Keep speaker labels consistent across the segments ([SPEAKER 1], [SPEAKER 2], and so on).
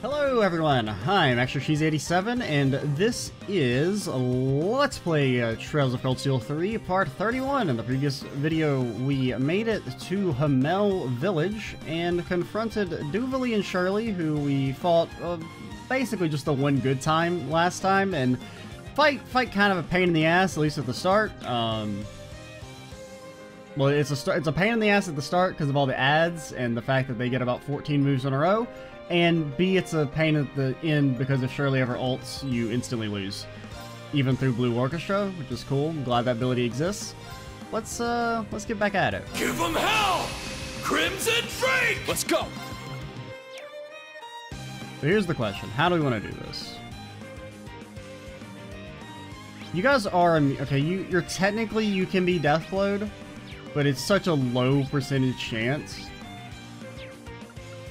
[SPEAKER 1] Hello everyone, hi, I'm ExtraCheesy87 and this is Let's Play uh, Trails of Cold Steel 3 Part 31. In the previous video we made it to Hamel Village and confronted Duvalie and Shirley who we fought uh, basically just the one good time last time and fight fight kind of a pain in the ass at least at the start. Um, well, it's a it's a pain in the ass at the start because of all the ads and the fact that they get about 14 moves in a row. And B, it's a pain at the end because if Shirley ever ults, you instantly lose. Even through Blue Orchestra, which is cool. I'm glad that ability exists. Let's uh let's get back at it.
[SPEAKER 2] Give them hell! Crimson Drake!
[SPEAKER 3] Let's go!
[SPEAKER 1] So here's the question. How do we want to do this? You guys are okay, you you're technically you can be deathblowed, but it's such a low percentage chance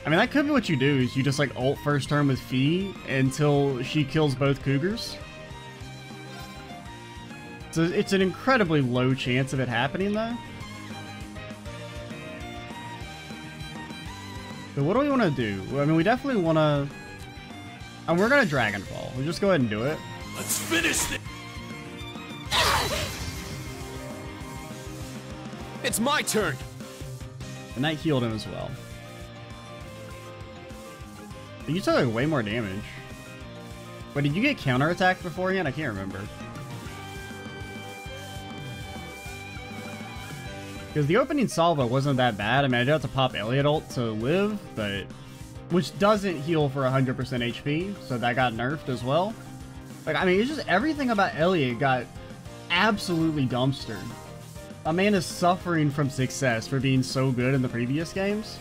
[SPEAKER 1] I mean, that could be what you do, is you just like ult first turn with Fie until she kills both Cougars. So it's an incredibly low chance of it happening though. So what do we want to do? I mean, we definitely want to... Um, and we're going to Dragonfall. We'll just go ahead and do it.
[SPEAKER 2] Let's finish this!
[SPEAKER 3] It's my turn!
[SPEAKER 1] And that healed him as well. You took like way more damage. But did you get counterattacked beforehand? I can't remember. Because the opening salvo wasn't that bad. I mean, I did have to pop Elliot ult to live, but... Which doesn't heal for 100% HP, so that got nerfed as well. Like, I mean, it's just everything about Elliot got absolutely dumpstered. A man is suffering from success for being so good in the previous games.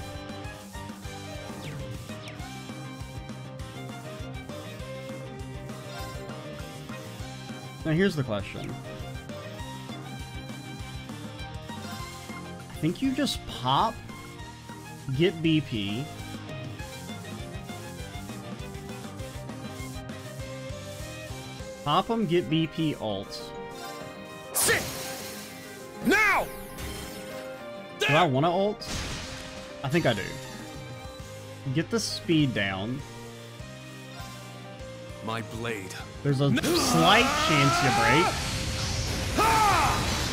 [SPEAKER 1] Now here's the question. I think you just pop, get BP, pop them, get BP alt.
[SPEAKER 3] Sit! Now!
[SPEAKER 1] Do I want to ult? I think I do. Get the speed down.
[SPEAKER 3] My blade.
[SPEAKER 1] There's a slight chance you break.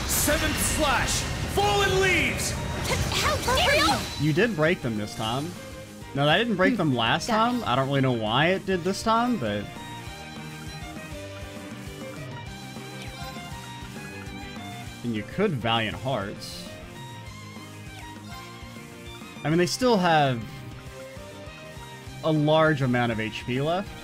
[SPEAKER 2] Seventh slash! Fallen leaves!
[SPEAKER 4] How dare you!
[SPEAKER 1] You did break them this time. No, that didn't break hmm. them last
[SPEAKER 4] Got
[SPEAKER 1] time. I don't really know why it did this time, but... And you could Valiant Hearts. I mean, they still have a large amount of HP left.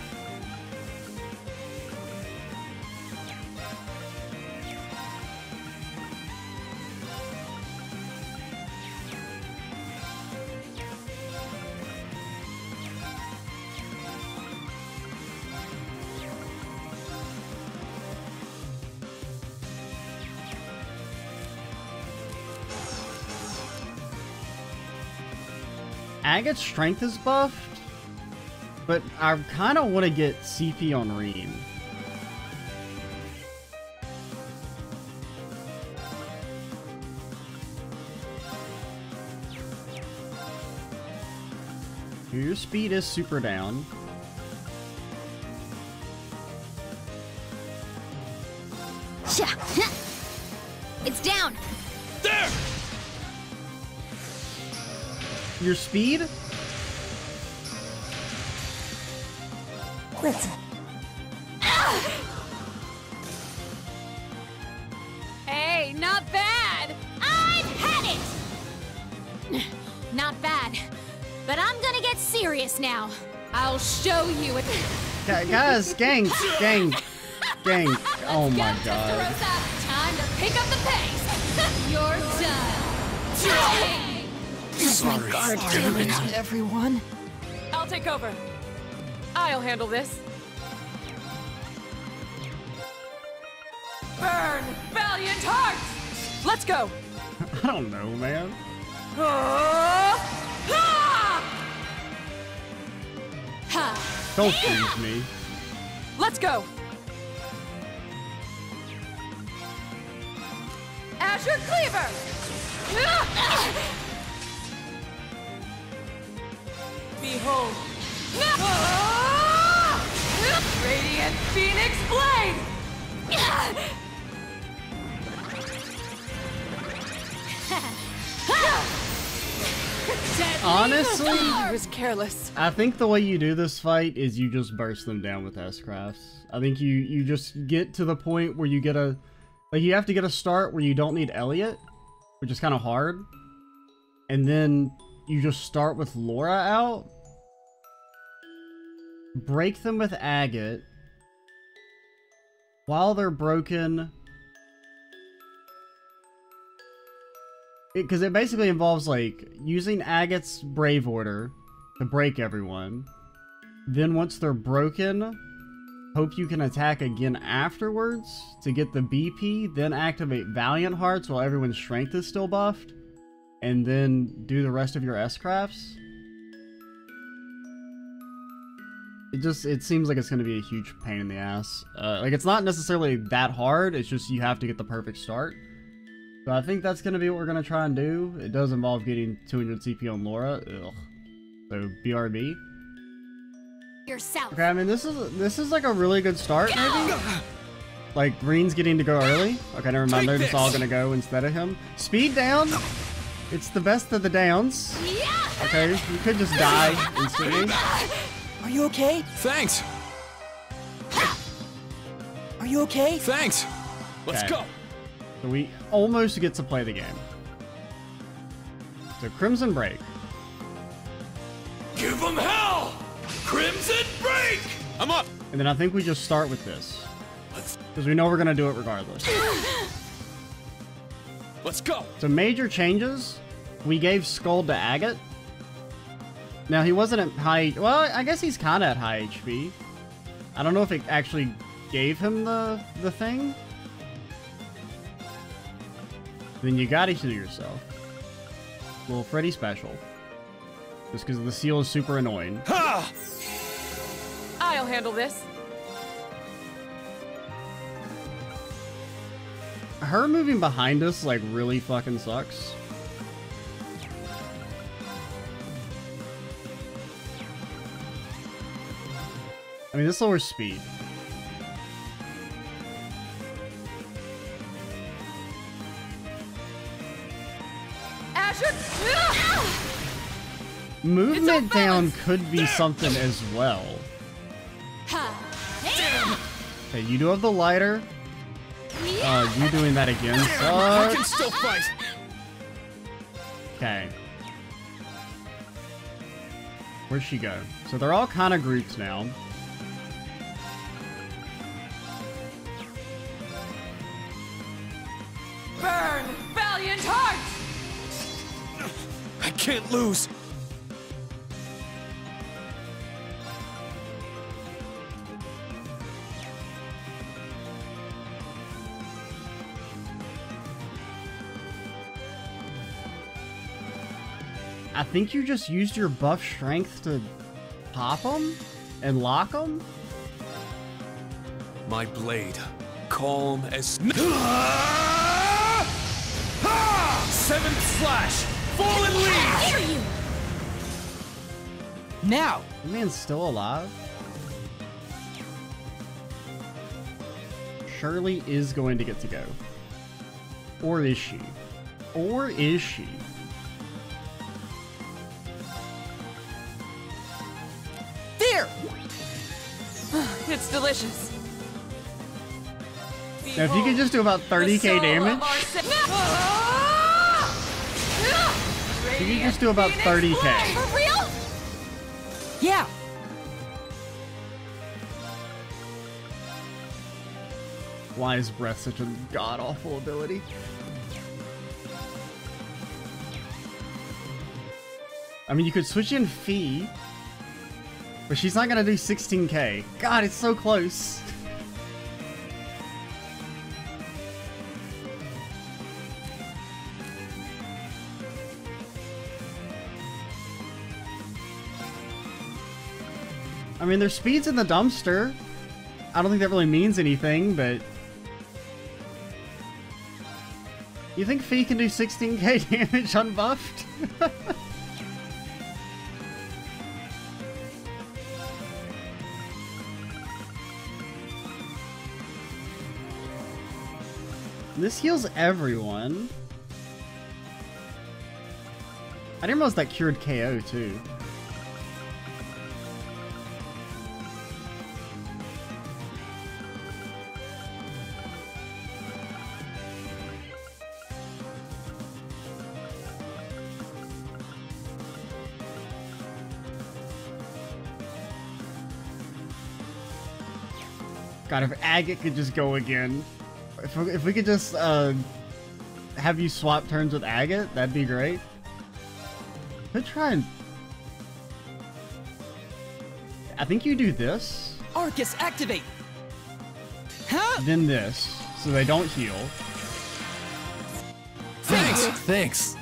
[SPEAKER 1] Agate's strength is buffed, but I kind of want to get CP on Rean. Your speed is super down. Your speed?
[SPEAKER 4] Listen. Hey, not bad. I've had it. Not bad, but I'm gonna get serious now. I'll show you it.
[SPEAKER 1] Gu- Guys, gang, gang, gang. Oh my
[SPEAKER 4] Go,
[SPEAKER 1] god.
[SPEAKER 4] Time to pick up the pace. You're done.
[SPEAKER 3] Sorry.
[SPEAKER 4] Damn it, everyone.
[SPEAKER 5] I'll take over. I'll handle this. Burn, valiant hearts! Let's go.
[SPEAKER 1] I don't know, man.
[SPEAKER 5] Ah! Ah!
[SPEAKER 4] Ha.
[SPEAKER 1] Don't freeze me.
[SPEAKER 5] Let's go. Azure Cleaver! Behold. Ah! Radiant Phoenix Blade!
[SPEAKER 1] Honestly,
[SPEAKER 5] I was careless.
[SPEAKER 1] I think the way you do this fight is you just burst them down with S-Crafts. I think you, you just get to the point where you get a... Like, you have to get a start where you don't need Elliot, which is kind of hard. And then you just start with Laura out. Break them with Agate. While they're broken... Because it, it basically involves, like, using Agate's Brave Order to break everyone. Then once they're broken, hope you can attack again afterwards to get the BP, then activate Valiant Hearts while everyone's strength is still buffed, and then do the rest of your S-Crafts. It just, it seems like it's going to be a huge pain in the ass. Uh, like, it's not necessarily that hard, it's just you have to get the perfect start. So I think that's going to be what we're going to try and do. It does involve getting 200 CP on Laura. Ugh. So BRB.
[SPEAKER 4] Yourself.
[SPEAKER 1] Okay, I mean this is this is like a really good start, maybe. Like Green's getting to go early. Okay, never mind. They're just all gonna go instead of him. Speed down. It's the best of the downs. Okay, you could just die instantly.
[SPEAKER 6] Are you okay?
[SPEAKER 3] Thanks!
[SPEAKER 6] Are you okay?
[SPEAKER 3] Thanks! Let's
[SPEAKER 1] Okay.
[SPEAKER 3] go!
[SPEAKER 1] So we almost get to play the game. So Crimson Break.
[SPEAKER 2] Give them hell! Crimson Break!
[SPEAKER 3] I'm up!
[SPEAKER 1] And then I think we just start with this. Because we know we're gonna do it regardless.
[SPEAKER 3] Let's go!
[SPEAKER 1] So major changes. We gave Skull to Agate. Now he wasn't at high. Well, I guess he's kind of at high HP. I don't know if it actually gave him the the thing. Then you gotta heal yourself. Little Freddy special. Just because the seal is super annoying.
[SPEAKER 3] Ha!
[SPEAKER 5] I'll handle this.
[SPEAKER 1] Her moving behind us like really fucking sucks. I mean, this lowers speed. Movement down could be something as well. Okay, you do have the lighter. Uh, you doing that again
[SPEAKER 3] I can still fight!
[SPEAKER 1] Okay. Where'd she go? So they're all kind of groups now.
[SPEAKER 5] Burn! Valiant heart!
[SPEAKER 3] I can't lose!
[SPEAKER 1] I think you just used your buff strength to pop them and lock them.
[SPEAKER 3] My blade, calm as.
[SPEAKER 2] Seventh slash! Fallen leaves!
[SPEAKER 4] Hear you!
[SPEAKER 6] Now!
[SPEAKER 1] The man's still alive. Shirley is going to get to go. Or is she? Or is she?
[SPEAKER 5] Delicious.
[SPEAKER 1] Now, if you could just do about 30k damage, if you could just do about 30k.
[SPEAKER 4] For real?
[SPEAKER 6] Yeah!
[SPEAKER 1] Why is Breath such a god-awful ability? I mean, you could switch in Fie, but she's not gonna do 16k. God, it's so close. I mean, their speed's in the dumpster. I don't think that really means anything, but... You think Fie can do 16k damage unbuffed? This heals everyone. I didn't realize that cured KO too. God, if Agate could just go again. If we, if we could just uh, have you swap turns with Agate, that'd be great. Could try and... I think you do this,
[SPEAKER 6] Arcus, activate! Huh?
[SPEAKER 1] then this, so they don't heal.
[SPEAKER 3] Thanks. Thanks.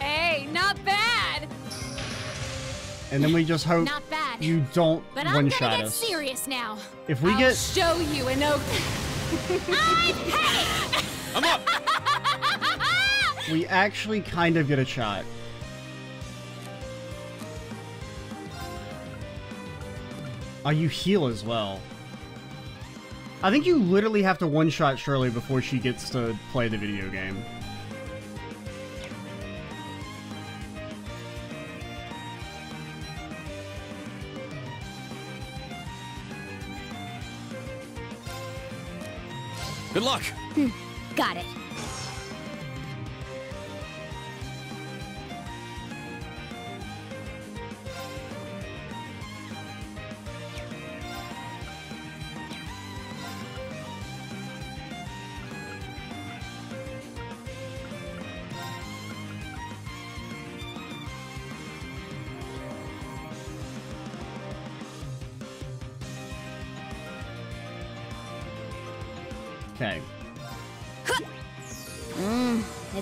[SPEAKER 4] Hey, not bad.
[SPEAKER 1] And then we just hope
[SPEAKER 4] Not bad.
[SPEAKER 1] You don't
[SPEAKER 4] But I'm gonna
[SPEAKER 1] one-shot
[SPEAKER 4] get
[SPEAKER 1] us.
[SPEAKER 4] serious now.
[SPEAKER 1] If we
[SPEAKER 4] I'll
[SPEAKER 1] get...
[SPEAKER 4] show you an oath. I hate
[SPEAKER 3] I'm up.
[SPEAKER 1] We actually kind of get a shot. Oh, you heal as well. I think you literally have to one-shot Shirley before she gets to play the video game.
[SPEAKER 3] Good luck. Hmm.
[SPEAKER 4] Got it.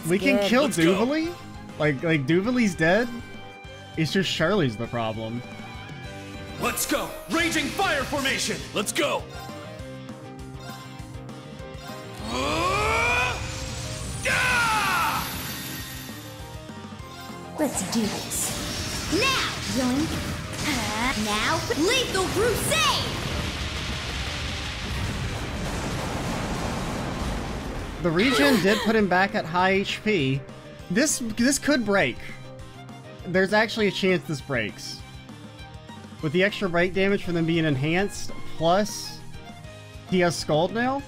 [SPEAKER 1] We can
[SPEAKER 4] good.
[SPEAKER 1] kill
[SPEAKER 3] Let's go.
[SPEAKER 1] Like, like Duvalie's dead? It's just Shirley's the problem.
[SPEAKER 2] Let's go! Raging fire formation!
[SPEAKER 3] Let's go.
[SPEAKER 4] Let's do this. Now, yoink. Uh, now, lethal crusade.
[SPEAKER 1] The regen did put him back at high HP. This this could break. There's actually a chance this breaks. With the extra break damage from them being enhanced, plus he has Scald now,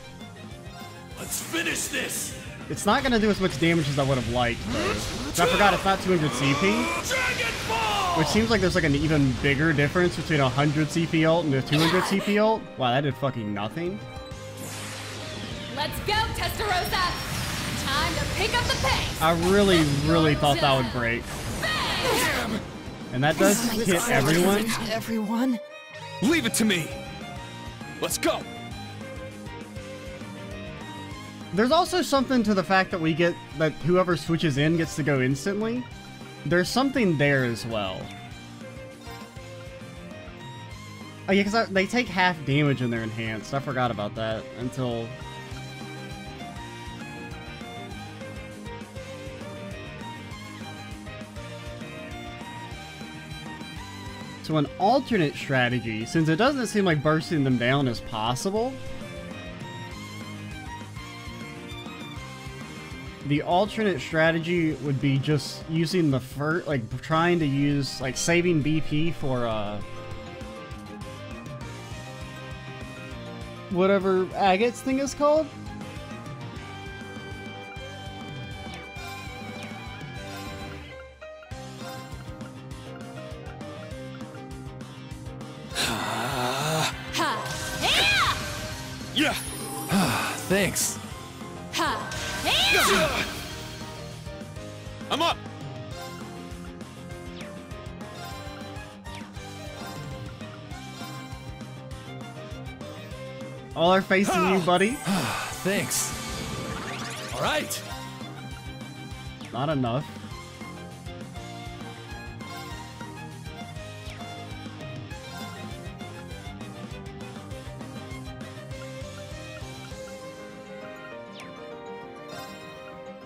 [SPEAKER 2] Let's finish this!
[SPEAKER 1] it's not going to do as much damage as I would have liked. though. I forgot it's not 200 CP, which seems like there's like an even bigger difference between a 100 CP ult and a 200 CP ult. Wow, that did fucking nothing.
[SPEAKER 5] Let's go, Testarossa! Time to pick up the pace!
[SPEAKER 1] I really, really thought that would break. And that does hit everyone.
[SPEAKER 6] Everyone?
[SPEAKER 3] Leave it to me. Let's go.
[SPEAKER 1] There's also something to the fact that we get that whoever switches in gets to go instantly. There's something there as well. Oh yeah, because they take half damage when they're enhanced. I forgot about that until... So an alternate strategy, since it doesn't seem like bursting them down is possible, The alternate strategy would be just using the first, like trying to use, like saving BP for, uh, whatever Agate's thing is called.
[SPEAKER 3] Thanks.
[SPEAKER 4] Ha! Ha!
[SPEAKER 3] I'm up.
[SPEAKER 1] All are facing you, ah. buddy.
[SPEAKER 3] Thanks. All right.
[SPEAKER 1] Not enough.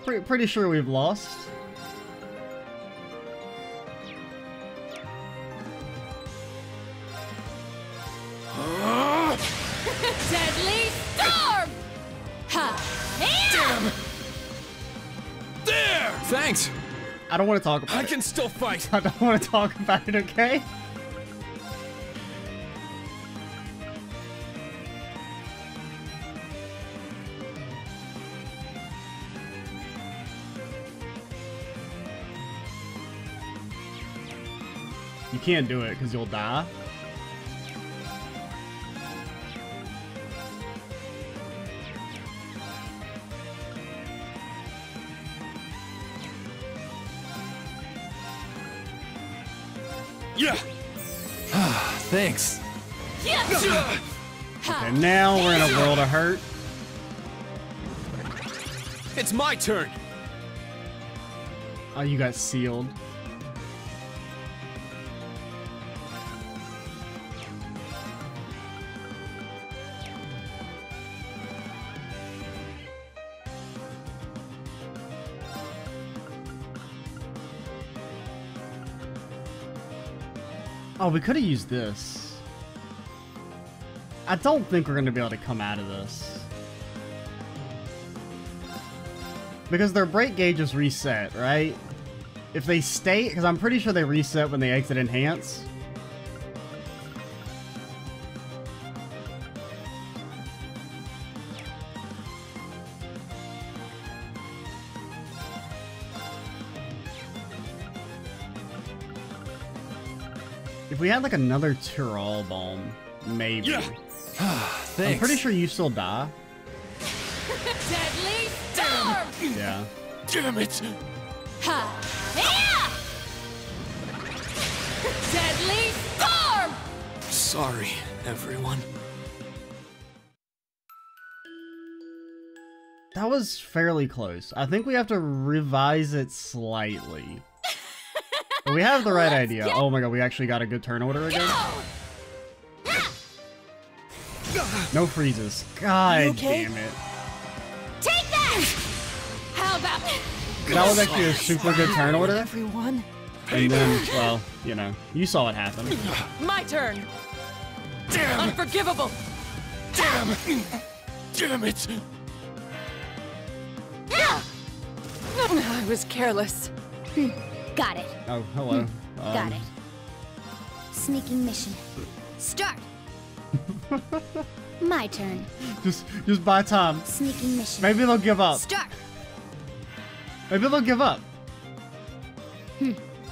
[SPEAKER 1] Pre pretty sure we've lost.
[SPEAKER 5] Deadly storm! Ha! Damn! There!
[SPEAKER 7] Thanks!
[SPEAKER 1] I don't want to talk about
[SPEAKER 7] I
[SPEAKER 1] it.
[SPEAKER 7] I can still fight!
[SPEAKER 1] I don't want to talk about it, okay? Can't do it because you'll die.
[SPEAKER 7] Yeah. Thanks.
[SPEAKER 1] Okay, now we're in a world of hurt.
[SPEAKER 7] It's my turn.
[SPEAKER 1] Oh, you got sealed. Oh, we could have used this. I don't think we're going to be able to come out of this. Because their break gauge is reset, right? If they stay, because I'm pretty sure they reset when they exit enhance. We had like another Tyrol bomb, maybe.
[SPEAKER 7] Yeah. Ah,
[SPEAKER 1] I'm pretty sure you still die.
[SPEAKER 4] Deadly storm!
[SPEAKER 1] Yeah.
[SPEAKER 7] Damn it.
[SPEAKER 4] Ha! Yeah! Deadly storm!
[SPEAKER 7] Sorry, everyone.
[SPEAKER 1] That was fairly close. I think we have to revise it slightly. But we have the right idea. Oh my god, we actually got a good turn order again. No freezes. God
[SPEAKER 8] okay?
[SPEAKER 1] damn it.
[SPEAKER 4] Take that! How about
[SPEAKER 1] That was actually a super good turn order.
[SPEAKER 8] Everyone.
[SPEAKER 1] And then, well, you know, you saw what happened.
[SPEAKER 8] My turn.
[SPEAKER 7] Damn.
[SPEAKER 8] Unforgivable.
[SPEAKER 7] Damn. It! Damn it. Ah!
[SPEAKER 8] I was careless.
[SPEAKER 5] Got it.
[SPEAKER 1] Oh, hello.
[SPEAKER 5] Got
[SPEAKER 1] Um,
[SPEAKER 5] it. Sneaking mission. Start. My turn.
[SPEAKER 1] Just, just buy time.
[SPEAKER 5] Sneaking mission.
[SPEAKER 1] Maybe they'll give up.
[SPEAKER 5] Start.
[SPEAKER 1] Maybe they'll give up. Hmm.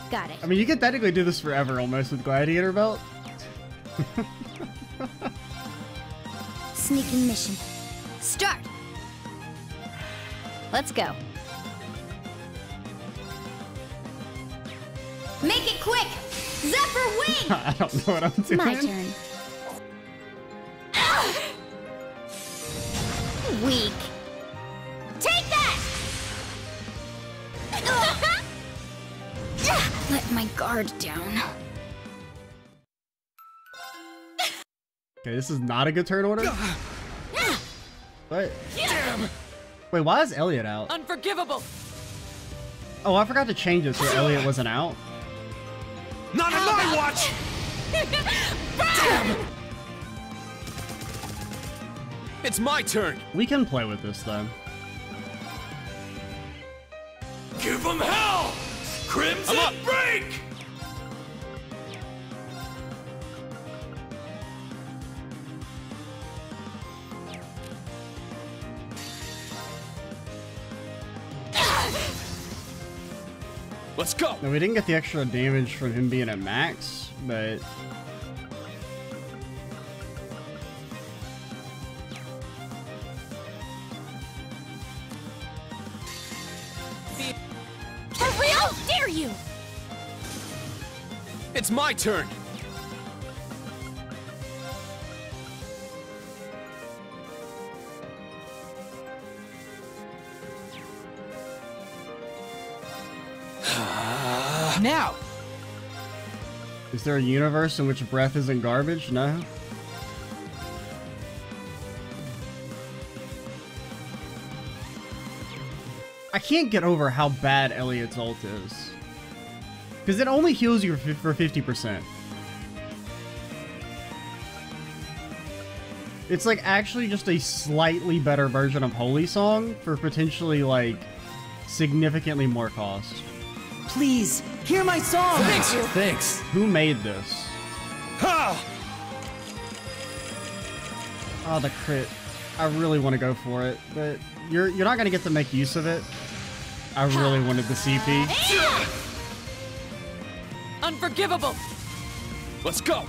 [SPEAKER 5] Got it.
[SPEAKER 1] I mean, you can technically do this forever almost with Gladiator Belt.
[SPEAKER 5] Sneaking mission. Start. Let's go. Make it quick! Zephyr wing!
[SPEAKER 1] I don't know what I'm doing.
[SPEAKER 5] My turn. Weak. Take that! Let my guard down.
[SPEAKER 1] Okay, this is not a good turn order. What?
[SPEAKER 7] Damn.
[SPEAKER 1] Wait, why is Elliot out?
[SPEAKER 8] Unforgivable.
[SPEAKER 1] Oh, I forgot to change it so Elliot wasn't out.
[SPEAKER 7] Not on my watch. Damn. It's my turn.
[SPEAKER 1] We can play with this though.
[SPEAKER 3] Give them hell! Crimson Break!
[SPEAKER 7] Let's go.
[SPEAKER 1] No, we didn't get the extra damage from him being at max, but
[SPEAKER 5] For real? Dare you!
[SPEAKER 7] It's my turn.
[SPEAKER 8] Now.
[SPEAKER 1] is there a universe in which breath isn't garbage? No. I can't get over how bad Elliot's ult is. Because it only heals you for for 50%. It's like actually just a slightly better version of Holy Song for potentially like significantly more cost.
[SPEAKER 6] Please, hear my song!
[SPEAKER 3] Thanks. Thanks.
[SPEAKER 1] Who made this?
[SPEAKER 3] Ha!
[SPEAKER 1] Oh, the crit. I really want to go for it, but you're you're not gonna get to make use of it. I really wanted the CP.
[SPEAKER 6] Unforgivable!
[SPEAKER 3] Let's go.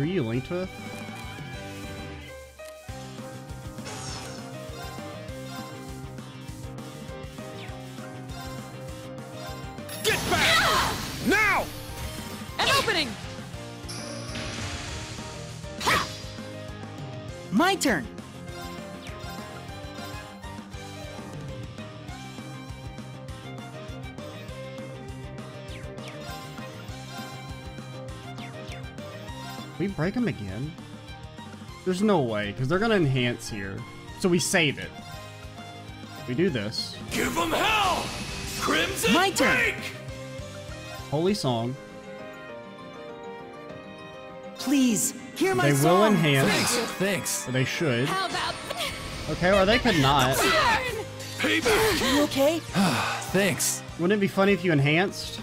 [SPEAKER 1] Who are you linked with?
[SPEAKER 3] Get back! Now!
[SPEAKER 6] An opening! My turn!
[SPEAKER 1] We break them again? There's no way, because they're gonna enhance here. So we save it. We do this.
[SPEAKER 2] Give them hell! Crimson
[SPEAKER 6] My turn.
[SPEAKER 2] Break!
[SPEAKER 1] Holy song.
[SPEAKER 6] Please, hear my
[SPEAKER 1] They
[SPEAKER 6] song!
[SPEAKER 1] will enhance.
[SPEAKER 3] Thanks. Thanks.
[SPEAKER 1] Or they should.
[SPEAKER 4] How about
[SPEAKER 1] Okay, or they could not.
[SPEAKER 4] turn?
[SPEAKER 2] Payback!
[SPEAKER 6] You okay?
[SPEAKER 3] Thanks.
[SPEAKER 1] Wouldn't it be funny if you enhanced?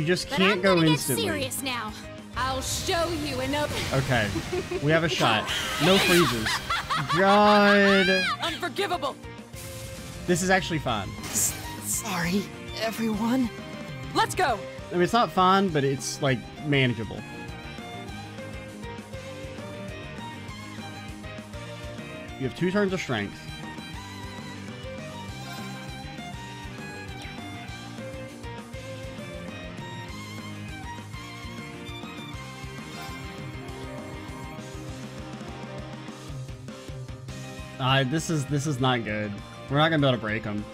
[SPEAKER 1] She just
[SPEAKER 4] But
[SPEAKER 1] can't
[SPEAKER 4] I'm
[SPEAKER 1] go
[SPEAKER 4] gonna
[SPEAKER 1] instantly.
[SPEAKER 4] get serious now. I'll show you in a.
[SPEAKER 1] Okay, we have a shot. No freezes. God,
[SPEAKER 6] Unforgivable!
[SPEAKER 1] this is actually fine.
[SPEAKER 6] Sorry, everyone. Let's go!
[SPEAKER 1] I mean, it's not fine, but it's like manageable. You have two turns of strength. Uh, this is this is not good. We're not gonna be able to break them.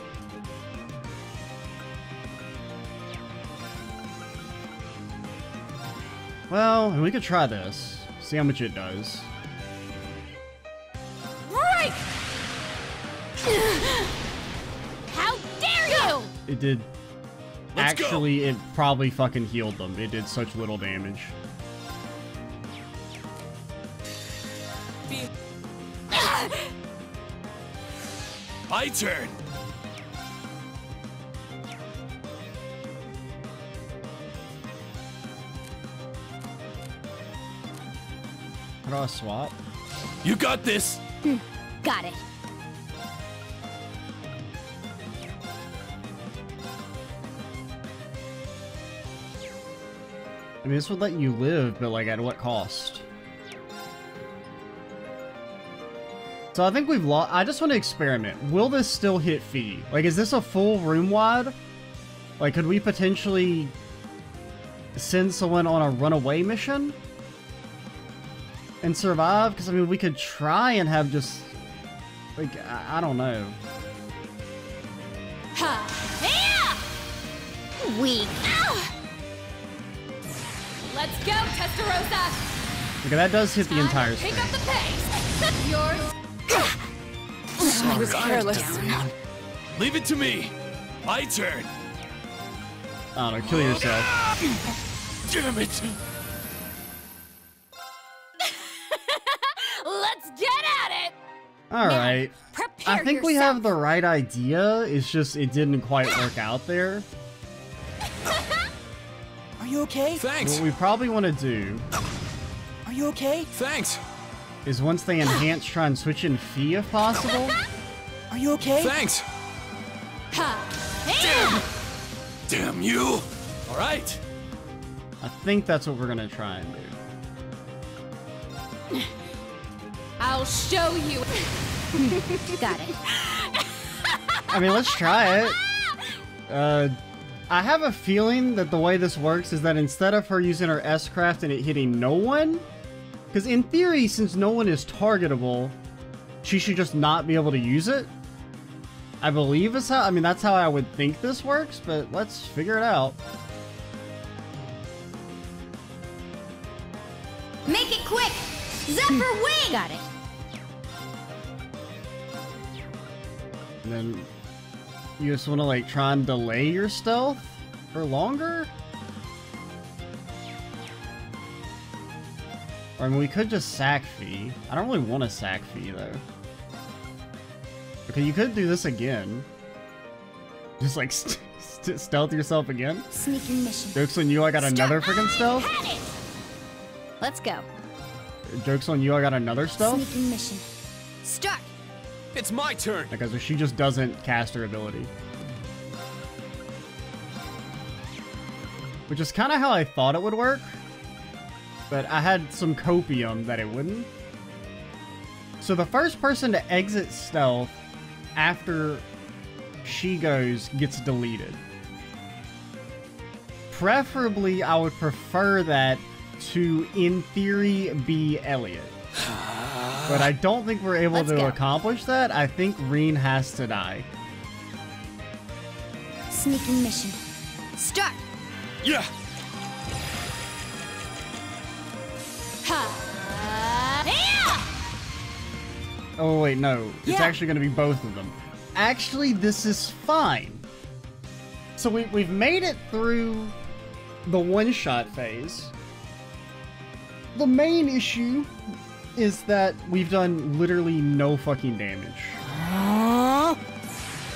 [SPEAKER 1] Well, we could try this. See how much it does.
[SPEAKER 4] Break! How dare you!
[SPEAKER 1] It did.
[SPEAKER 3] Let's go.
[SPEAKER 1] actually, it probably fucking healed them. It did such little damage.
[SPEAKER 3] My turn.
[SPEAKER 1] How do I swap?
[SPEAKER 3] You got this.
[SPEAKER 4] Hmm, got it.
[SPEAKER 1] I mean, this would let you live, but like at what cost? So I think we've lost. I just want to experiment. Will this still hit Fie? Like, is this a full room wide? Like, could we potentially send someone on a runaway mission and survive? Because I mean, we could try and have just like I, I don't know.
[SPEAKER 4] Ha! Yeah! Weak.
[SPEAKER 5] Let's go, Testarossa!
[SPEAKER 1] Okay, that does hit the entire
[SPEAKER 5] Pick up the pace! Yours.
[SPEAKER 6] I was careless.
[SPEAKER 3] Leave it to me. My turn.
[SPEAKER 1] I don't know. Kill yourself.
[SPEAKER 3] Damn it.
[SPEAKER 4] Let's get at it!
[SPEAKER 1] All right.
[SPEAKER 4] Prepare
[SPEAKER 1] I think we have the right idea. It's just it didn't quite work out there.
[SPEAKER 6] Are you okay?
[SPEAKER 3] Thanks.
[SPEAKER 1] What we probably want to do
[SPEAKER 6] Are you okay?
[SPEAKER 3] Thanks.
[SPEAKER 1] is once they enhance, try and switch in Fie if possible.
[SPEAKER 6] Are you okay?
[SPEAKER 3] Thanks.
[SPEAKER 4] Ha!
[SPEAKER 3] Damn you. All right.
[SPEAKER 1] I think that's what we're gonna try and do.
[SPEAKER 4] I'll show you. Got it.
[SPEAKER 1] I mean, let's try it. Uh, I have a feeling that the way this works is that instead of her using her S craft and it hitting no one, because in theory, since no one is targetable, she should just not be able to use it. I believe is how, I mean, that's how I would think this works, but let's figure it out. Make it quick!
[SPEAKER 4] Zephyr hmm. wing! Got it.
[SPEAKER 1] And then you just want to like try and delay your stealth for longer? I mean, we could just sack Fie. I don't really want a sack Fie though. Okay, you could do this again. Just like st st stealth yourself again.
[SPEAKER 4] Sneaking mission.
[SPEAKER 1] Jokes on you, I got another freaking stealth.
[SPEAKER 4] Let's go.
[SPEAKER 1] Jokes on you, I got another stealth.
[SPEAKER 4] Sneaking mission. Start!
[SPEAKER 2] It's my turn.
[SPEAKER 1] Okay, so she just doesn't cast her ability. Which is kind of how I thought it would work. But I had some copium that it wouldn't. So the first person to exit stealth after she goes gets deleted. Preferably, I would prefer that to, in theory, be Elliot. But I don't think we're able
[SPEAKER 4] Let's
[SPEAKER 1] to
[SPEAKER 4] go.
[SPEAKER 1] accomplish that. I think Rean has to die.
[SPEAKER 4] Sneaking mission. Start!
[SPEAKER 2] Yeah.
[SPEAKER 4] Ha!
[SPEAKER 1] Oh wait, no. It's actually going to be both of them. Actually, this is fine. So we, we've made it through the one-shot phase. The main issue is that we've done literally no fucking damage.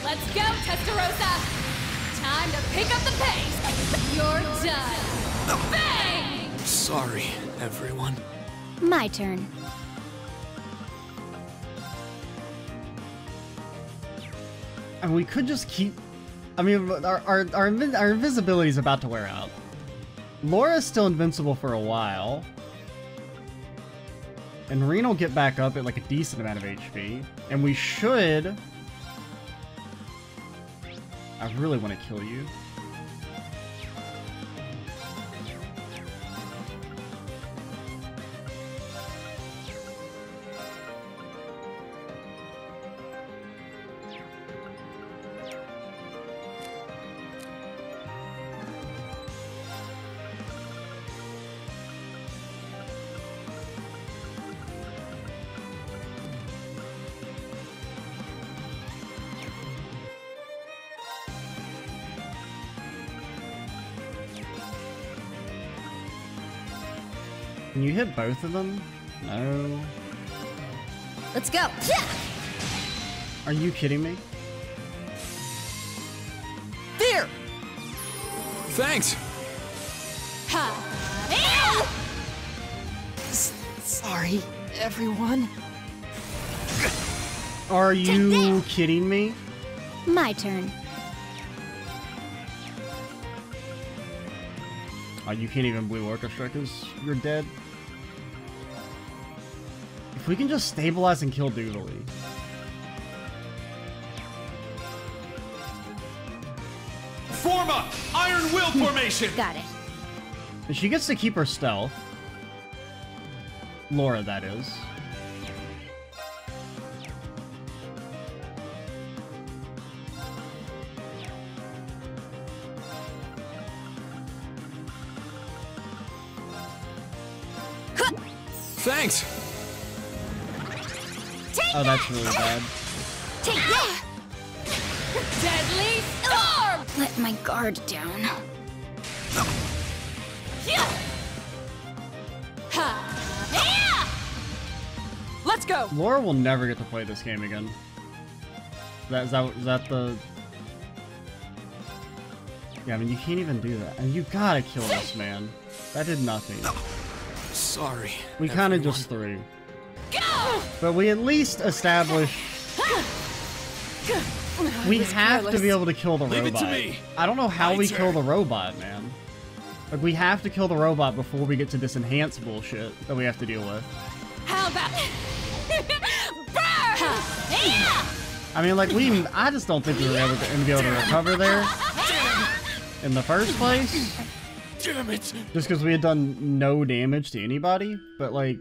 [SPEAKER 5] Let's go, Testarossa! Time to pick up the pace! You're done! Bang!
[SPEAKER 3] Sorry, everyone.
[SPEAKER 4] My turn.
[SPEAKER 1] And we could just keep... I mean, our, our, our, our invisibility is about to wear out. Laura's still invincible for a while. And Rean will get back up at like a decent amount of HP. And we should... I really want to kill you. You hit both of them? No.
[SPEAKER 4] Let's go.
[SPEAKER 1] Are you kidding me?
[SPEAKER 6] There!
[SPEAKER 3] Thanks.
[SPEAKER 5] Ha!
[SPEAKER 6] S- sorry, everyone.
[SPEAKER 1] Are you kidding me?
[SPEAKER 4] My turn.
[SPEAKER 1] Oh, you can't even blue orchestra because you're dead. If we can just stabilize and kill Doodly.
[SPEAKER 2] Form up! Iron Will hmm. formation!
[SPEAKER 4] Got it.
[SPEAKER 1] And she gets to keep her stealth. Laura, that is. Oh, that's really bad.
[SPEAKER 4] Take that!
[SPEAKER 5] Deadly Storm!
[SPEAKER 4] Let my guard down.
[SPEAKER 6] Let's go!
[SPEAKER 1] Laura will never get to play this game again. That, is, that, is that the... Yeah, I mean, you can't even do that. And you gotta kill this man. That did nothing.
[SPEAKER 3] Sorry.
[SPEAKER 1] We kind of just threw.
[SPEAKER 5] Go!
[SPEAKER 1] But we at least established we
[SPEAKER 6] was
[SPEAKER 1] have to be able to kill the
[SPEAKER 3] Leave it
[SPEAKER 1] robot.
[SPEAKER 3] to me.
[SPEAKER 1] I don't know how
[SPEAKER 3] My
[SPEAKER 1] we kill the robot, man. Like we have to kill the robot before we get to this enhanced bullshit that we have to deal with.
[SPEAKER 5] How about... Yeah!
[SPEAKER 1] I mean, like we, I just don't think we were able to be able to recover there in the first place,
[SPEAKER 3] Damn it.
[SPEAKER 1] just because we had done no damage to anybody. But like,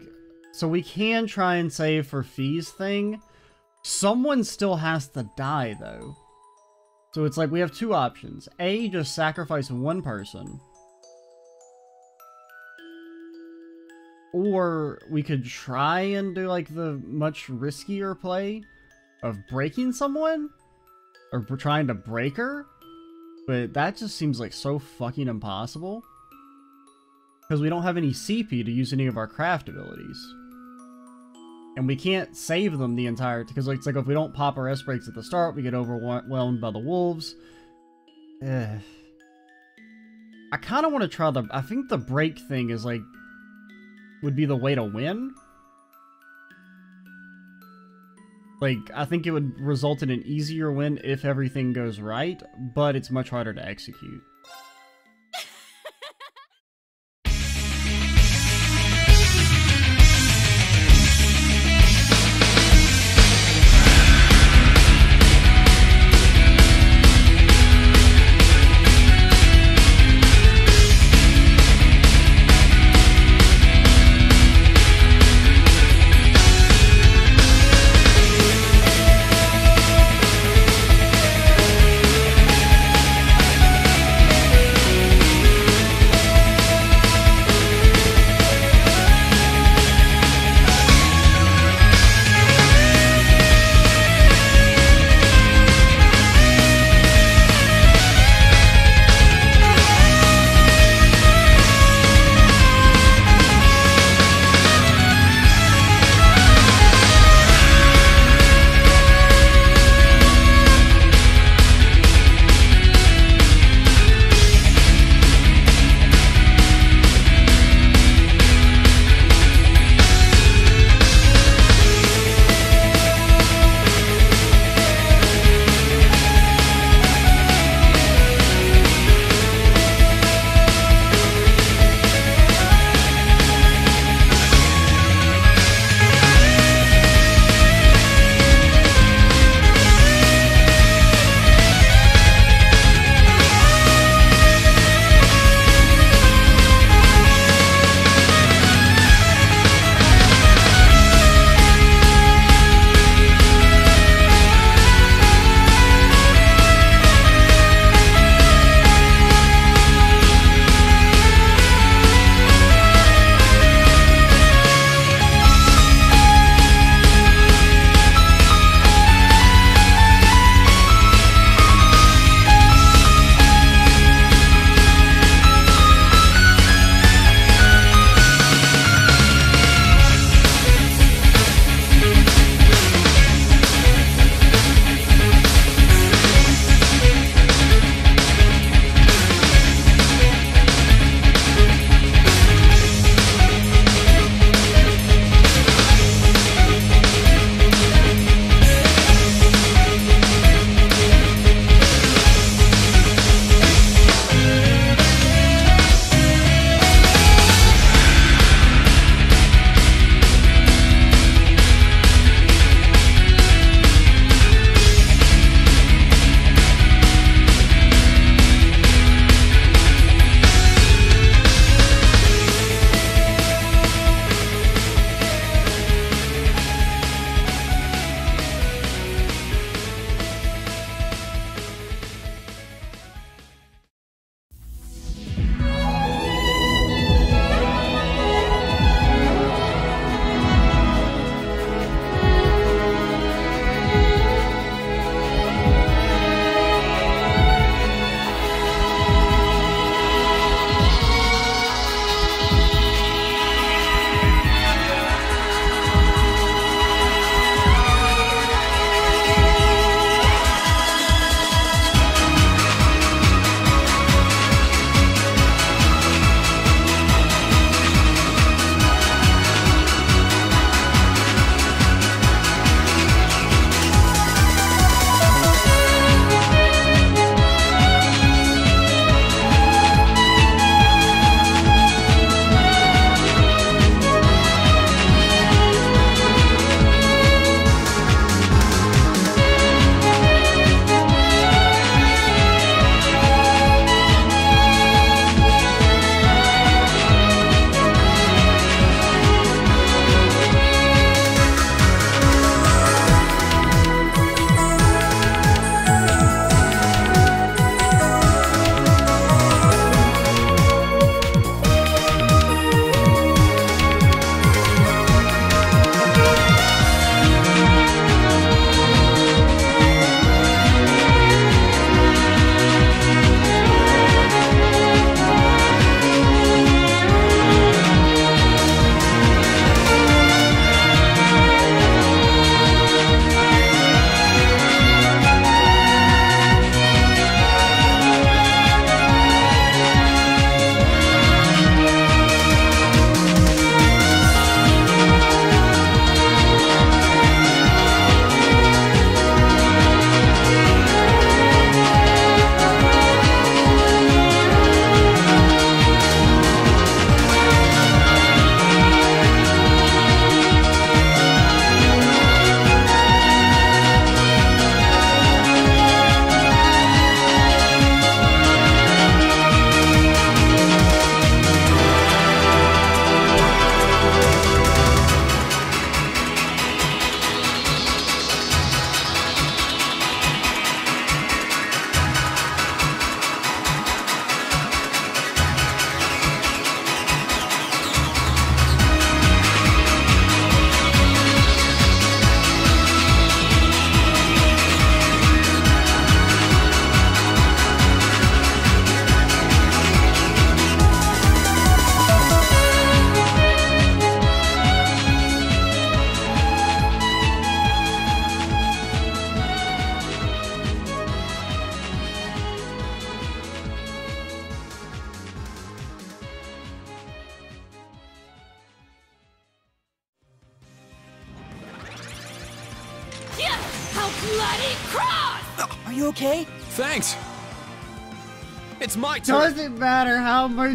[SPEAKER 1] so we can try and save for Fie's thing. Someone still has to die though. So it's like we have two options. A, just sacrifice one person. Or we could try and do like the much riskier play of breaking someone or trying to break her, but that just seems like so fucking impossible because we don't have any CP to use any of our craft abilities. And we can't save them the entire because it's like if we don't pop our S breaks at the start, we get overwhelmed by the wolves. Ugh. I kind of want to try the. I think the break thing is like would be the way to win. Like, I think it would result in an easier win if everything goes right, but it's much harder to execute.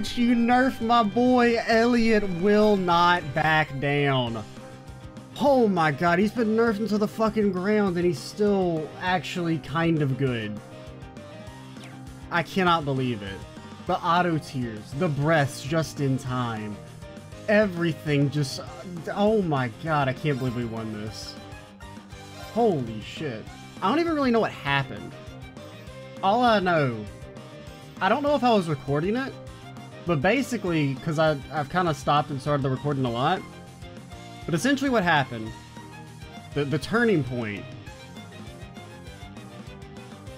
[SPEAKER 1] Much you nerf my boy, Elliot will not back down. Oh my god, he's been nerfed into the fucking ground and he's still actually kind of good. I cannot believe it. The auto tears, the breaths just in time. Everything just... Oh my god, I can't believe we won this. Holy shit. I don't even really know what happened. All I know I don't know if I was recording it, but basically, because I've kind of stopped and started the recording a lot, but essentially what happened, the, the turning point,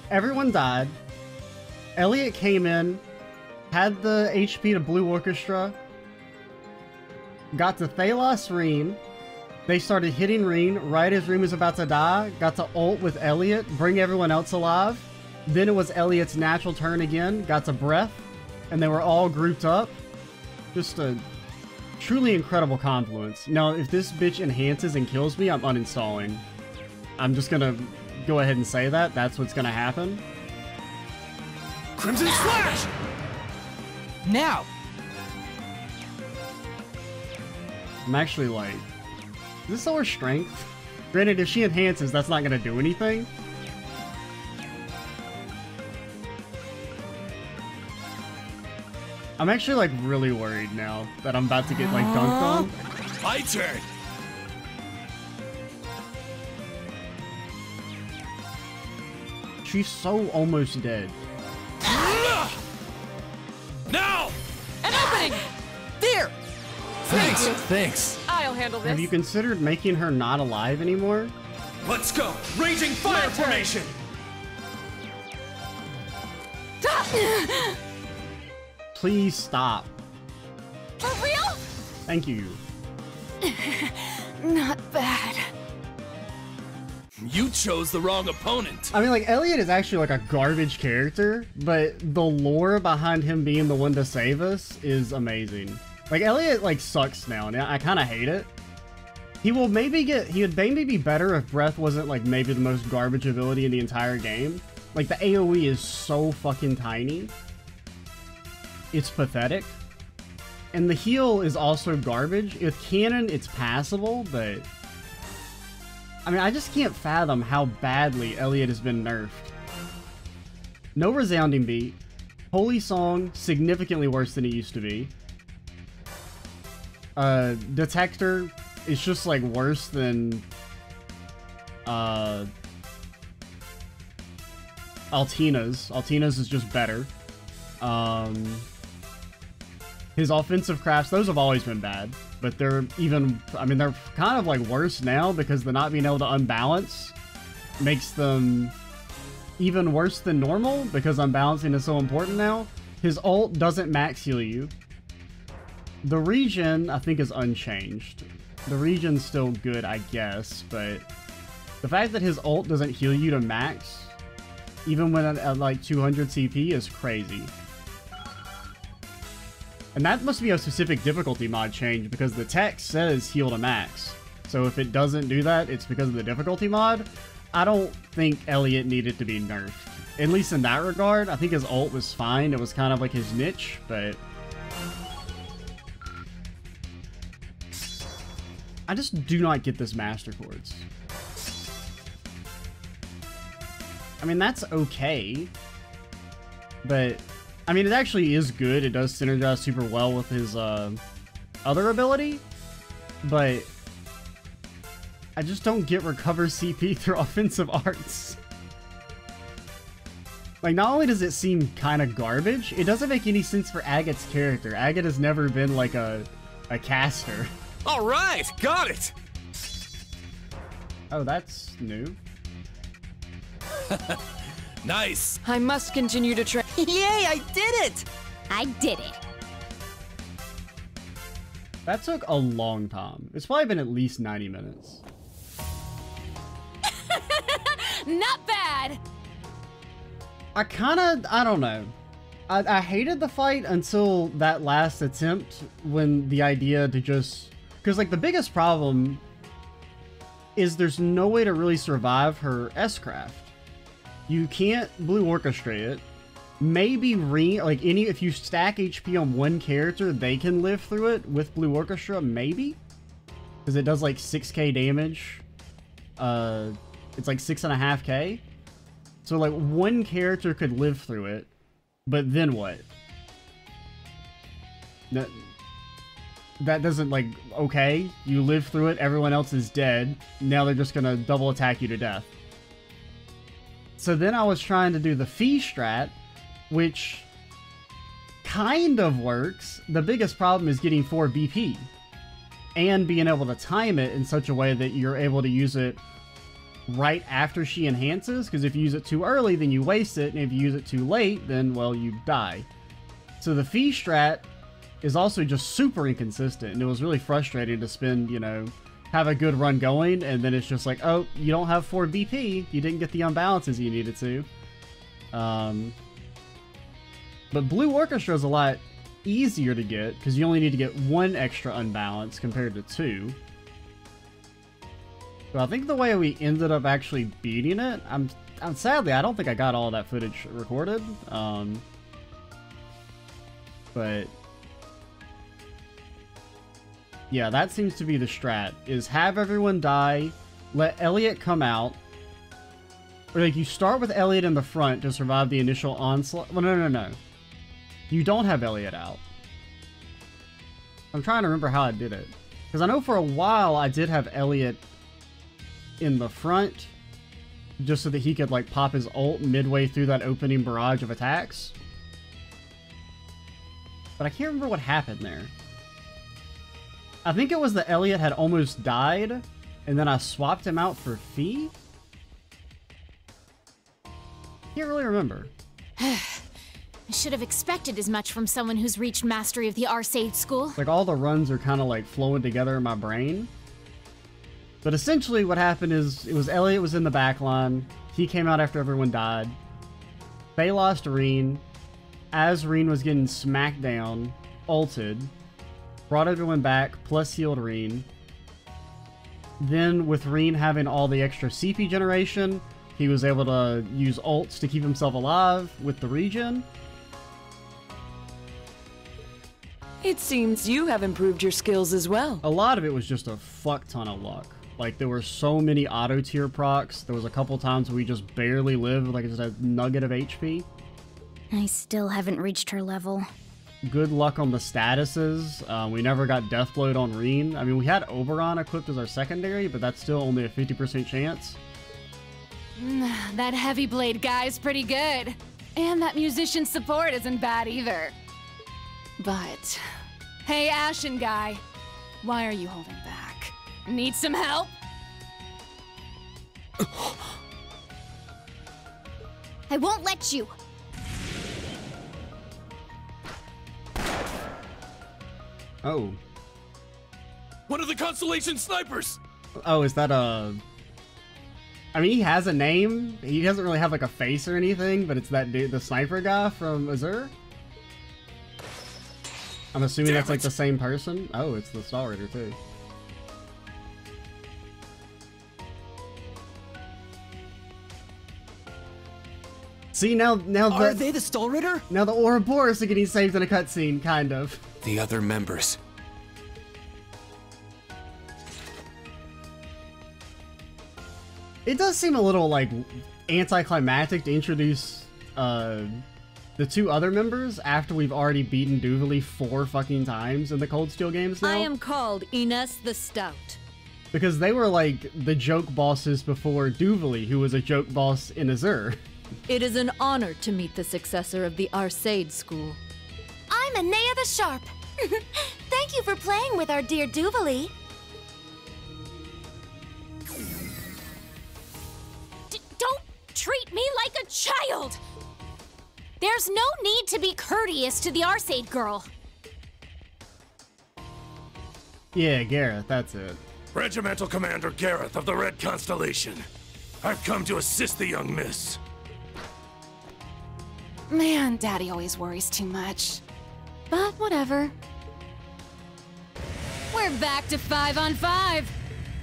[SPEAKER 1] everyone died, Elliot came in, had the HP to Blue Orchestra, got to Thalos Rean, they started hitting Rean right as Rean was about to die, got to ult with Elliot, bring everyone else alive, then it was Elliot's natural turn again, got to breath, and they were all grouped up. Just a truly incredible confluence. Now, if this bitch enhances and kills me, I'm uninstalling. I'm just gonna go ahead and say that. That's what's gonna happen.
[SPEAKER 2] Crimson Slash!
[SPEAKER 6] Now!
[SPEAKER 1] I'm actually like, is this our strength? Granted, if she enhances, that's not gonna do anything. I'm actually like really worried now that I'm about to get like dunked on.
[SPEAKER 2] My turn!
[SPEAKER 1] She's so almost dead.
[SPEAKER 2] Now!
[SPEAKER 6] An opening! There!
[SPEAKER 3] Thanks. Thanks.
[SPEAKER 6] I'll handle this.
[SPEAKER 1] Have you considered making her not alive anymore?
[SPEAKER 2] Let's go! Raging Fire
[SPEAKER 6] My turn.
[SPEAKER 2] Formation!
[SPEAKER 1] Please stop.
[SPEAKER 5] For real?
[SPEAKER 1] Thank you.
[SPEAKER 5] Not bad.
[SPEAKER 3] You chose the wrong opponent.
[SPEAKER 1] I mean, like, Elliot is actually like a garbage character, but the lore behind him being the one to save us is amazing. Like, Elliot, like, sucks now, and I, I kind of hate it. He will maybe get, he would maybe be better if Breath wasn't, like, maybe the most garbage ability in the entire game. Like, the AoE is so fucking tiny. It's pathetic. And the heal is also garbage. With Cannon, it's passable, but... I mean, I just can't fathom how badly Elliot has been nerfed. No resounding beat. Holy Song, significantly worse than it used to be. Uh, Detector is just like worse than uh, Altina's. Altina's is just better. Um, his offensive crafts, those have always been bad, but they're even, I mean, they're kind of like worse now because the not being able to unbalance makes them even worse than normal because unbalancing is so important now. His ult doesn't max heal you. The region, I think, is unchanged. The region's still good, I guess, but the fact that his ult doesn't heal you to max, even when at, at like 200 CP, is crazy. And that must be a specific difficulty mod change because the text says heal to max. So if it doesn't do that, it's because of the difficulty mod. I don't think Elliot needed to be nerfed. At least in that regard, I think his ult was fine. It was kind of like his niche, but... I just do not get this Master Quartz. I mean, that's okay. But, I mean, it actually is good. It does synergize super well with his uh, other ability. But, I just don't get recover CP through offensive arts. Like, not only does it seem kind of garbage, it doesn't make any sense for Agate's character. Agate has never been like a, a caster.
[SPEAKER 3] All right, got it.
[SPEAKER 1] Oh, that's new.
[SPEAKER 3] Nice.
[SPEAKER 6] I must continue to train. Yay, I did it!
[SPEAKER 4] I did it.
[SPEAKER 1] That took a long time. It's probably been at least 90 minutes.
[SPEAKER 5] Not bad.
[SPEAKER 1] I kind of, I don't know. I, I hated the fight until that last attempt when the idea to just, because like the biggest problem is there's no way to really survive her S-craft. You can't blue orchestrate it. Maybe Rean, like any, if you stack HP on one character, they can live through it with blue orchestra, maybe? Because it does like 6k damage. Uh, it's like 6.5k. So like one character could live through it, but then what? That, that doesn't like okay you live through it everyone else is dead now they're just gonna double attack you to death so then i was trying to do the Fie strat which kind of works. The biggest problem is getting 4 bp and being able to time it in such a way that you're able to use it right after she enhances because if you use it too early then you waste it and if you use it too late then well you die. So the Fie strat is also just super inconsistent, and it was really frustrating to spend, you know, have a good run going, and then it's just like, oh, you don't have 4 BP, you didn't get the unbalances you needed to. Um, but Blue Orchestra is a lot easier to get, because you only need to get one extra unbalance compared to two. So I think the way we ended up actually beating it, I'm, I'm sadly, I don't think I got all that footage recorded. Um, but yeah, that seems to be the strat, is have everyone die, let Elliot come out, or like you start with Elliot in the front to survive the initial onslaught. Well, no, no, no. You don't have Elliot out. I'm trying to remember how I did it. Because I know for a while I did have Elliot in the front, just so that he could like pop his ult midway through that opening barrage of attacks. But I can't remember what happened there. I think it was that Elliot had almost died, and then I swapped him out for Fie? Can't really remember.
[SPEAKER 4] I should have expected as much from someone who's reached mastery of the Arseid school.
[SPEAKER 1] Like, all the runs are kind of like flowing together in my brain. But essentially what happened is, it was Elliot was in the back line. He came out after everyone died. They lost Rean. As Rean was getting smacked down, ulted brought everyone back, plus healed Rean. Then, with Rean having all the extra CP generation, he was able to use ults to keep himself alive with the regen.
[SPEAKER 6] It seems you have improved your skills as well.
[SPEAKER 1] A lot of it was just a fuck ton of luck. Like, there were so many auto tier procs. There was a couple times we just barely lived, like just a nugget of HP.
[SPEAKER 5] I still haven't reached her level
[SPEAKER 1] good luck on the statuses. Um, we never got Deathblade on Rean. I mean, we had Oberon equipped as our secondary, but that's still only a 50% chance.
[SPEAKER 4] that heavy blade guy's pretty good. And that musician support isn't bad either. But, hey Ashen guy, why are you holding back? Need some help?
[SPEAKER 5] I won't let you!
[SPEAKER 1] Oh.
[SPEAKER 3] One of the Constellation snipers!
[SPEAKER 1] Oh, is that a... I mean, he has a name. He doesn't really have like a face or anything, but it's that dude, the sniper guy from Azure. I'm assuming Damn that's it. like the same person. Oh, it's the Star Raider too. See now, now
[SPEAKER 6] are the, they the Star Raider?
[SPEAKER 1] Now the Ouroboros are getting saved in a cutscene, kind of
[SPEAKER 3] the other members.
[SPEAKER 1] It does seem a little like anticlimactic to introduce uh, the two other members after we've already beaten Duvalie four fucking times in the Cold Steel games now. I
[SPEAKER 8] am called Ines the Stout.
[SPEAKER 1] Because they were like the joke bosses before Duvalie, who was a joke boss in Azure.
[SPEAKER 8] It is an honor to meet the successor of the Arseid school.
[SPEAKER 5] I'm Ennea the Sharp. Thank you for playing with our dear Duvalie.
[SPEAKER 4] D don't treat me like a child! There's no need to be courteous to the Arseid girl.
[SPEAKER 1] Yeah, Gareth, that's it.
[SPEAKER 2] Regimental Commander Gareth of the Red Constellation. I've come to assist the young miss.
[SPEAKER 4] Man, Daddy always worries too much. But whatever. We're back to five on five.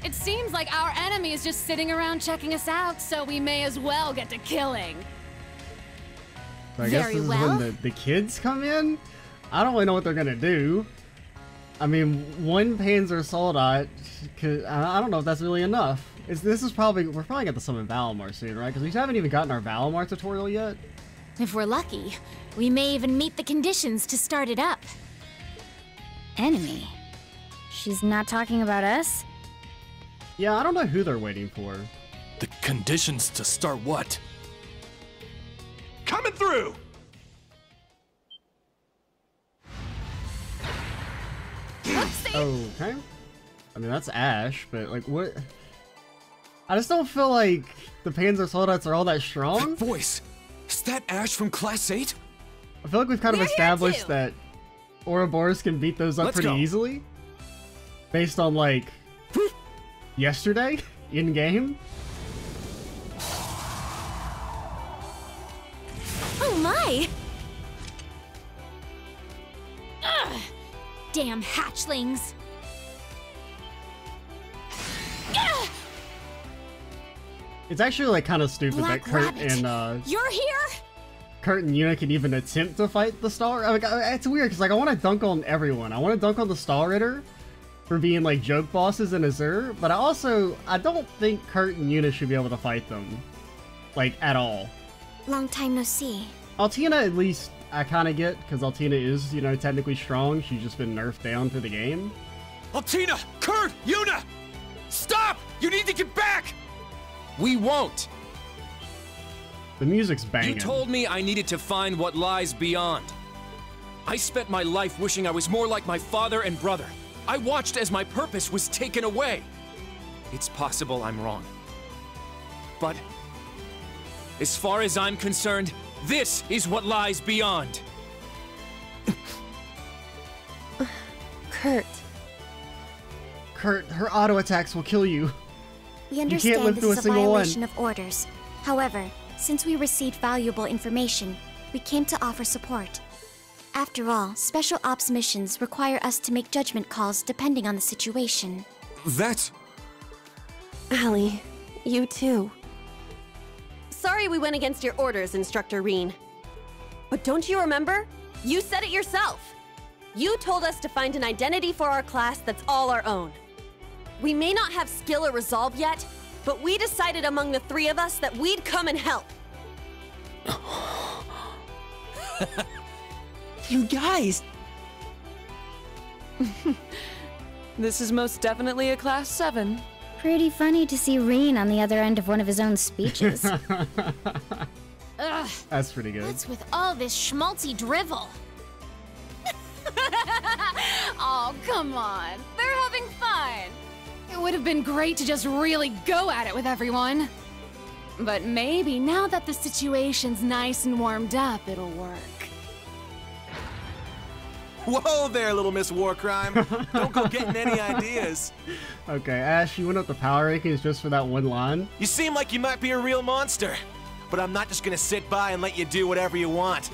[SPEAKER 4] It seems like our enemy is just sitting around checking us out, so we may as well get to killing.
[SPEAKER 1] So I guess
[SPEAKER 5] Very
[SPEAKER 1] this is when the, the kids come in. I don't really know what they're gonna do. I mean, one Panzer Soldat, could, I I don't know if that's really enough. Is this is probably we're probably gonna summon Valimar soon, right? Because we haven't even gotten our Valimar tutorial yet.
[SPEAKER 5] If we're lucky, we may even meet the conditions to start it up. Enemy? She's not talking about us?
[SPEAKER 1] Yeah, I don't know who they're waiting for.
[SPEAKER 3] The conditions to start what?
[SPEAKER 2] Coming through!
[SPEAKER 1] Okay. I mean, that's Ash, but like, what? I just don't feel like the Panzer Soldats are all that strong.
[SPEAKER 3] Voice! Is that Ash from Class 8?
[SPEAKER 1] I feel like we've kind of
[SPEAKER 5] We're here
[SPEAKER 1] established
[SPEAKER 5] too.
[SPEAKER 1] that Ouroboros can beat those up
[SPEAKER 3] Let's
[SPEAKER 1] pretty
[SPEAKER 3] go.
[SPEAKER 1] easily. Based on, like, yesterday in game.
[SPEAKER 5] Oh my! Ugh! Damn hatchlings! Ugh!
[SPEAKER 1] It's actually, like, kind of stupid
[SPEAKER 5] Black
[SPEAKER 1] that Kurt
[SPEAKER 5] Rabbit.
[SPEAKER 1] and, uh,
[SPEAKER 5] You're here?
[SPEAKER 1] Kurt and Juna can even attempt to fight the Star. I mean, it's weird because like I want to dunk on everyone. I want to dunk on the Star Ritter for being like joke bosses in Azure, but I also I don't think Kurt and Juna should be able to fight them, like at all.
[SPEAKER 5] Long time no see.
[SPEAKER 1] Altina at least I kind of get because Altina is you know technically strong. She's just been nerfed down through the game.
[SPEAKER 3] Altina! Kurt! Juna! Stop! You need to get back!
[SPEAKER 7] We won't.
[SPEAKER 1] The music's banging.
[SPEAKER 7] You told me I needed to find what lies beyond. I spent my life wishing I was more like my father and brother. I watched as my purpose was taken away. It's possible I'm wrong. But as far as I'm concerned, this is what lies beyond.
[SPEAKER 5] Kurt,
[SPEAKER 1] Kurt, her auto attacks will kill you.
[SPEAKER 5] we
[SPEAKER 1] can't
[SPEAKER 5] understand
[SPEAKER 1] live
[SPEAKER 5] this
[SPEAKER 1] through
[SPEAKER 5] is
[SPEAKER 1] a
[SPEAKER 5] a
[SPEAKER 1] single one.
[SPEAKER 5] violation of orders. However, since we received valuable information, we came to offer support. After all, special ops missions require us to make judgment calls depending on the situation.
[SPEAKER 3] That's.
[SPEAKER 9] Allie, you too. Sorry we went against your orders, Instructor Rean. But don't you remember? You said it yourself. You told us to find an identity for our class that's all our own. We may not have skill or resolve yet, but we decided among the three of us that we'd come and help.
[SPEAKER 6] You guys! this is most definitely a Class 7.
[SPEAKER 5] Pretty funny to see Rean on the other end of one of his own speeches.
[SPEAKER 4] Ugh,
[SPEAKER 1] That's pretty good.
[SPEAKER 5] What's with all this schmaltzy drivel?
[SPEAKER 4] oh, come on. They're having fun. It would have been great to just really go at it with everyone. But maybe now that the situation's nice and warmed up, it'll work.
[SPEAKER 10] Whoa there, little Miss Warcrime. Don't go getting any ideas.
[SPEAKER 1] Okay, Ash, you went up the power rankings just for that one line.
[SPEAKER 10] You seem like you might be a real monster. But I'm not just gonna sit by and let you do whatever you want.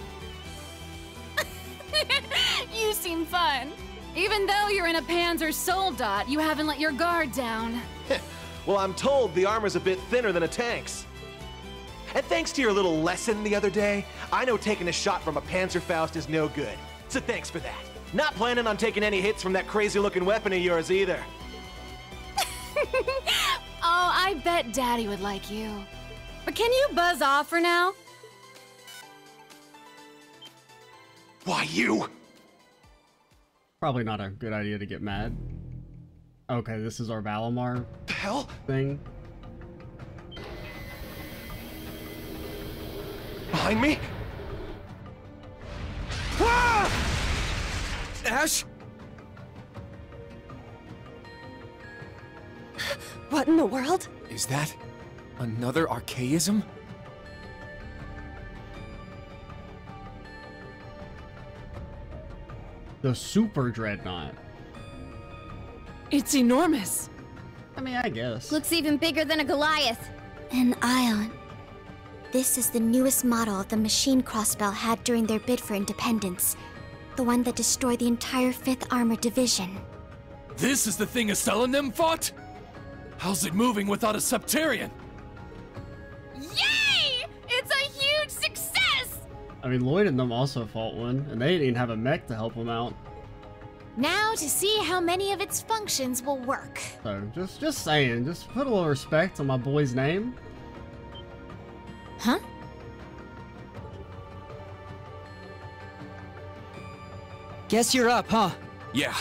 [SPEAKER 4] you seem fun. Even though you're in a Panzer Soldat, you haven't let your guard down.
[SPEAKER 10] Well, I'm told the armor's a bit thinner than a tank's. And thanks to your little lesson the other day, I know taking a shot from a Panzerfaust is no good. So thanks for that. Not planning on taking any hits from that crazy-looking weapon of yours either.
[SPEAKER 4] Oh, I bet Daddy would like you. But can you buzz off for now?
[SPEAKER 10] Why, you?
[SPEAKER 1] Probably not a good idea to get mad. Okay, this is our Valimar
[SPEAKER 10] The hell?
[SPEAKER 1] thing.
[SPEAKER 10] Behind me? Ah!
[SPEAKER 3] Ash?
[SPEAKER 9] What in the world?
[SPEAKER 7] Is that another archaism?
[SPEAKER 1] The Super Dreadnought.
[SPEAKER 6] It's enormous.
[SPEAKER 1] I mean, I guess.
[SPEAKER 5] Looks even bigger than a Goliath. An Aion. This is the newest model the machine crossbell had during their bid for independence. The one that destroyed the entire 5th Armored Division.
[SPEAKER 3] This is the thing Estelle and them fought? How's it moving without a Sept-Terrion?
[SPEAKER 4] Yay! It's a huge success!
[SPEAKER 1] I mean, Lloyd and them also fought one, and they didn't even have a mech to help them out.
[SPEAKER 5] Now to see how many of its functions will work.
[SPEAKER 1] So, just just saying, just put a little respect on my boy's name.
[SPEAKER 5] Huh?
[SPEAKER 11] Guess you're up, huh?
[SPEAKER 7] Yeah.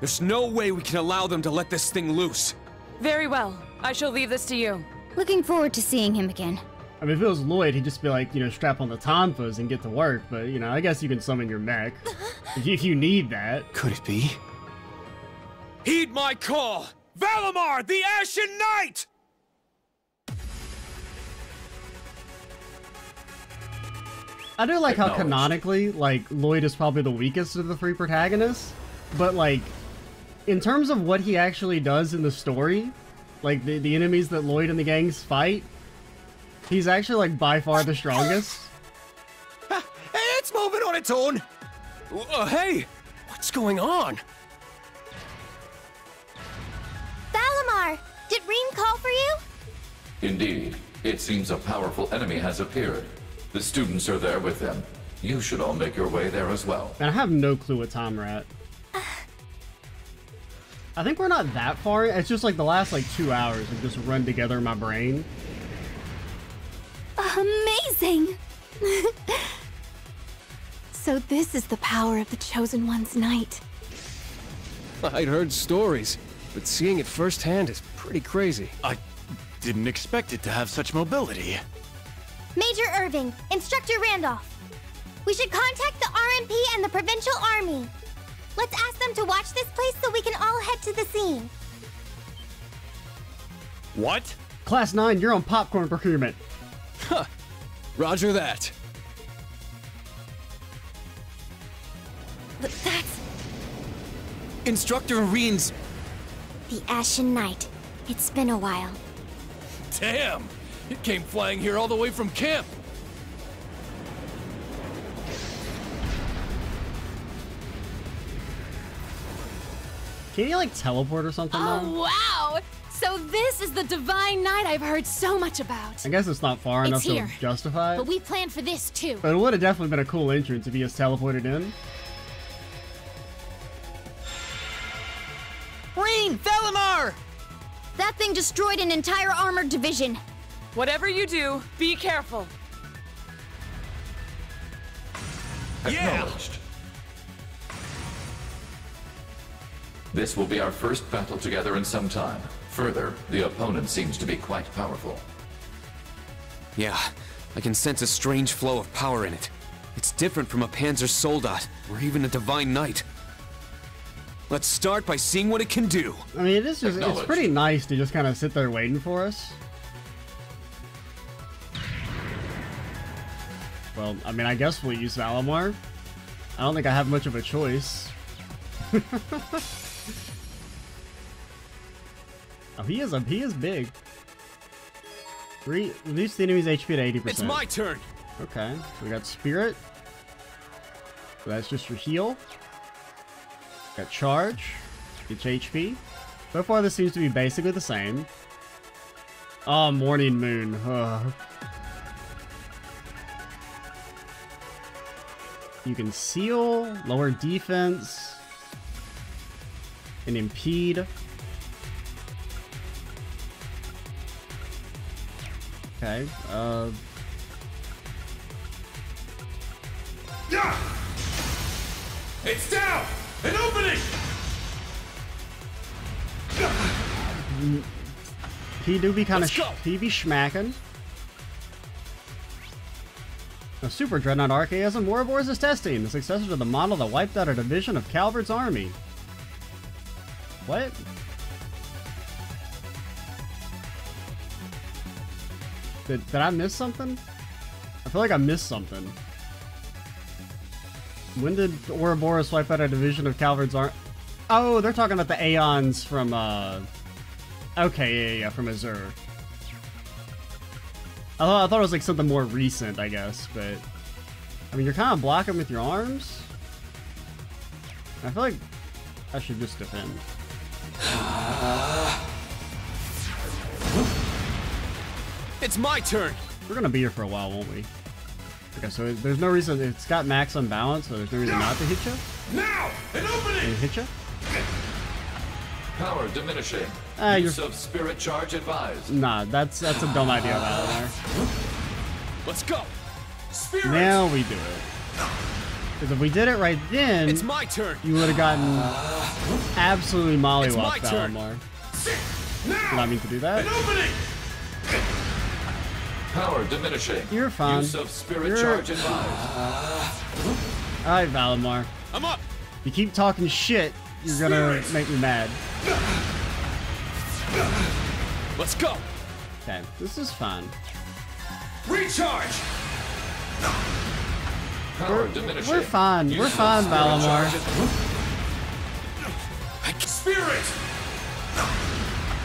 [SPEAKER 7] There's no way we can allow them to let this thing loose.
[SPEAKER 6] Very well. I shall leave this to you.
[SPEAKER 5] Looking forward to seeing him again.
[SPEAKER 1] I mean, if it was Lloyd, he'd just be like, you know, strap on the tonfas and get to work. But, you know, I guess you can summon your mech. if, you, if you need that.
[SPEAKER 3] Could it be?
[SPEAKER 7] Heed my call! Valimar, the Ashen Knight!
[SPEAKER 1] I do like how canonically, like, Lloyd is probably the weakest of the three protagonists. But, like, in terms of what he actually does in the story, like, the, the enemies that Lloyd and the gangs fight, he's actually, like, by far the strongest.
[SPEAKER 3] hey, it's moving on its own! Uh, hey! What's going on?
[SPEAKER 5] Valimar! Did Rean call for you?
[SPEAKER 12] Indeed. It seems a powerful enemy has appeared. The students are there with them. You should all make your way there as well.
[SPEAKER 1] And I have no clue what time we're at. I think we're not that far. It's just like the last like two hours have just run together in my brain.
[SPEAKER 5] Amazing! so this is the power of the Chosen One's Knight.
[SPEAKER 3] I'd heard stories, but seeing it firsthand is pretty crazy.
[SPEAKER 13] I didn't expect it to have such mobility.
[SPEAKER 5] Major Irving, Instructor Randolph. We should contact the RMP and the Provincial Army. Let's ask them to watch this place so we can all head to the scene.
[SPEAKER 13] What?
[SPEAKER 1] Class 9, you're on popcorn procurement.
[SPEAKER 3] Huh. Roger that.
[SPEAKER 5] But that's
[SPEAKER 3] Instructor Rean's...
[SPEAKER 5] the Ashen Knight. It's been a while.
[SPEAKER 3] Damn! It came flying here all the way from camp!
[SPEAKER 1] Can you like teleport or something now?
[SPEAKER 4] Oh, wow! So this is the Divine Knight I've heard so much about.
[SPEAKER 1] I guess it's not far
[SPEAKER 4] It's
[SPEAKER 1] enough
[SPEAKER 4] here.
[SPEAKER 1] to justify it.
[SPEAKER 4] But we planned for this too.
[SPEAKER 1] But it would have definitely been a cool entrance if he just teleported in.
[SPEAKER 11] Rean! Valimar!
[SPEAKER 5] That thing destroyed an entire armored division.
[SPEAKER 6] Whatever you do, be careful.
[SPEAKER 12] Acknowledged. This will be our first battle together in some time. Further, the opponent seems to be quite powerful.
[SPEAKER 7] Yeah, I can sense a strange flow of power in it. It's different from a Panzer Soldat, or even a Divine Knight. Let's start by seeing what it can do.
[SPEAKER 1] I mean, it is just, it's pretty nice to just kind of sit there waiting for us. Well, I mean, I guess we'll use Valimar. I don't think I have much of a choice. oh, he is a he is big. Re reduce the enemy's HP to eighty percent.
[SPEAKER 7] It's my turn.
[SPEAKER 1] Okay, we got Spirit. So that's just your heal. Got Charge. Get HP. So far, this seems to be basically the same. Oh, Morning Moon. Ugh. You can seal, lower defense, and impede. Okay, uh...
[SPEAKER 2] It's down! An opening!
[SPEAKER 1] He do be kind of
[SPEAKER 2] Let's go.
[SPEAKER 1] he be schmacking. A Super Dreadnought Archaism Ouroboros is testing, the successor to the model that wiped out a division of Calvard's army. What? Did, did I miss something? I feel like I missed something. When did Ouroboros wipe out a division of Calvard's army? Oh, they're talking about the Aions from, uh... Okay, yeah, yeah, from Azure. I thought, I thought it was like something more recent, I guess, but... I mean, you're kind of blocking with your arms. I feel like I should just defend.
[SPEAKER 7] It's my turn.
[SPEAKER 1] We're gonna be here for a while, won't we? Okay, so there's no reason. It's got max unbalance, so there's no reason not to hit you.
[SPEAKER 2] Now, an opening.
[SPEAKER 1] hit you.
[SPEAKER 12] Power diminishing.
[SPEAKER 1] Ah,
[SPEAKER 12] Use
[SPEAKER 1] you're-
[SPEAKER 12] of spirit charge advised.
[SPEAKER 1] Nah, that's that's a dumb idea, Valimar.
[SPEAKER 7] Let's go. Spirit.
[SPEAKER 1] Now we do it. Because if we did it right then,
[SPEAKER 7] It's my turn.
[SPEAKER 1] you would have gotten absolutely mollywopped,
[SPEAKER 7] turn.
[SPEAKER 1] Valimar.
[SPEAKER 2] Now,
[SPEAKER 1] Did I mean to do that?
[SPEAKER 12] Power diminishing.
[SPEAKER 1] You're fine.
[SPEAKER 12] Use of spirit
[SPEAKER 1] You're-
[SPEAKER 12] charge advised.
[SPEAKER 1] Alright, Valimar.
[SPEAKER 7] I'm up.
[SPEAKER 1] You keep talking shit, you're gonna
[SPEAKER 2] Spirit.
[SPEAKER 1] make me mad.
[SPEAKER 7] Let's go.
[SPEAKER 1] Okay, this is fun.
[SPEAKER 2] Recharge.
[SPEAKER 12] Diminishing.
[SPEAKER 1] We're fine.
[SPEAKER 12] Use
[SPEAKER 1] We're fine, Valimar.
[SPEAKER 2] Spirit.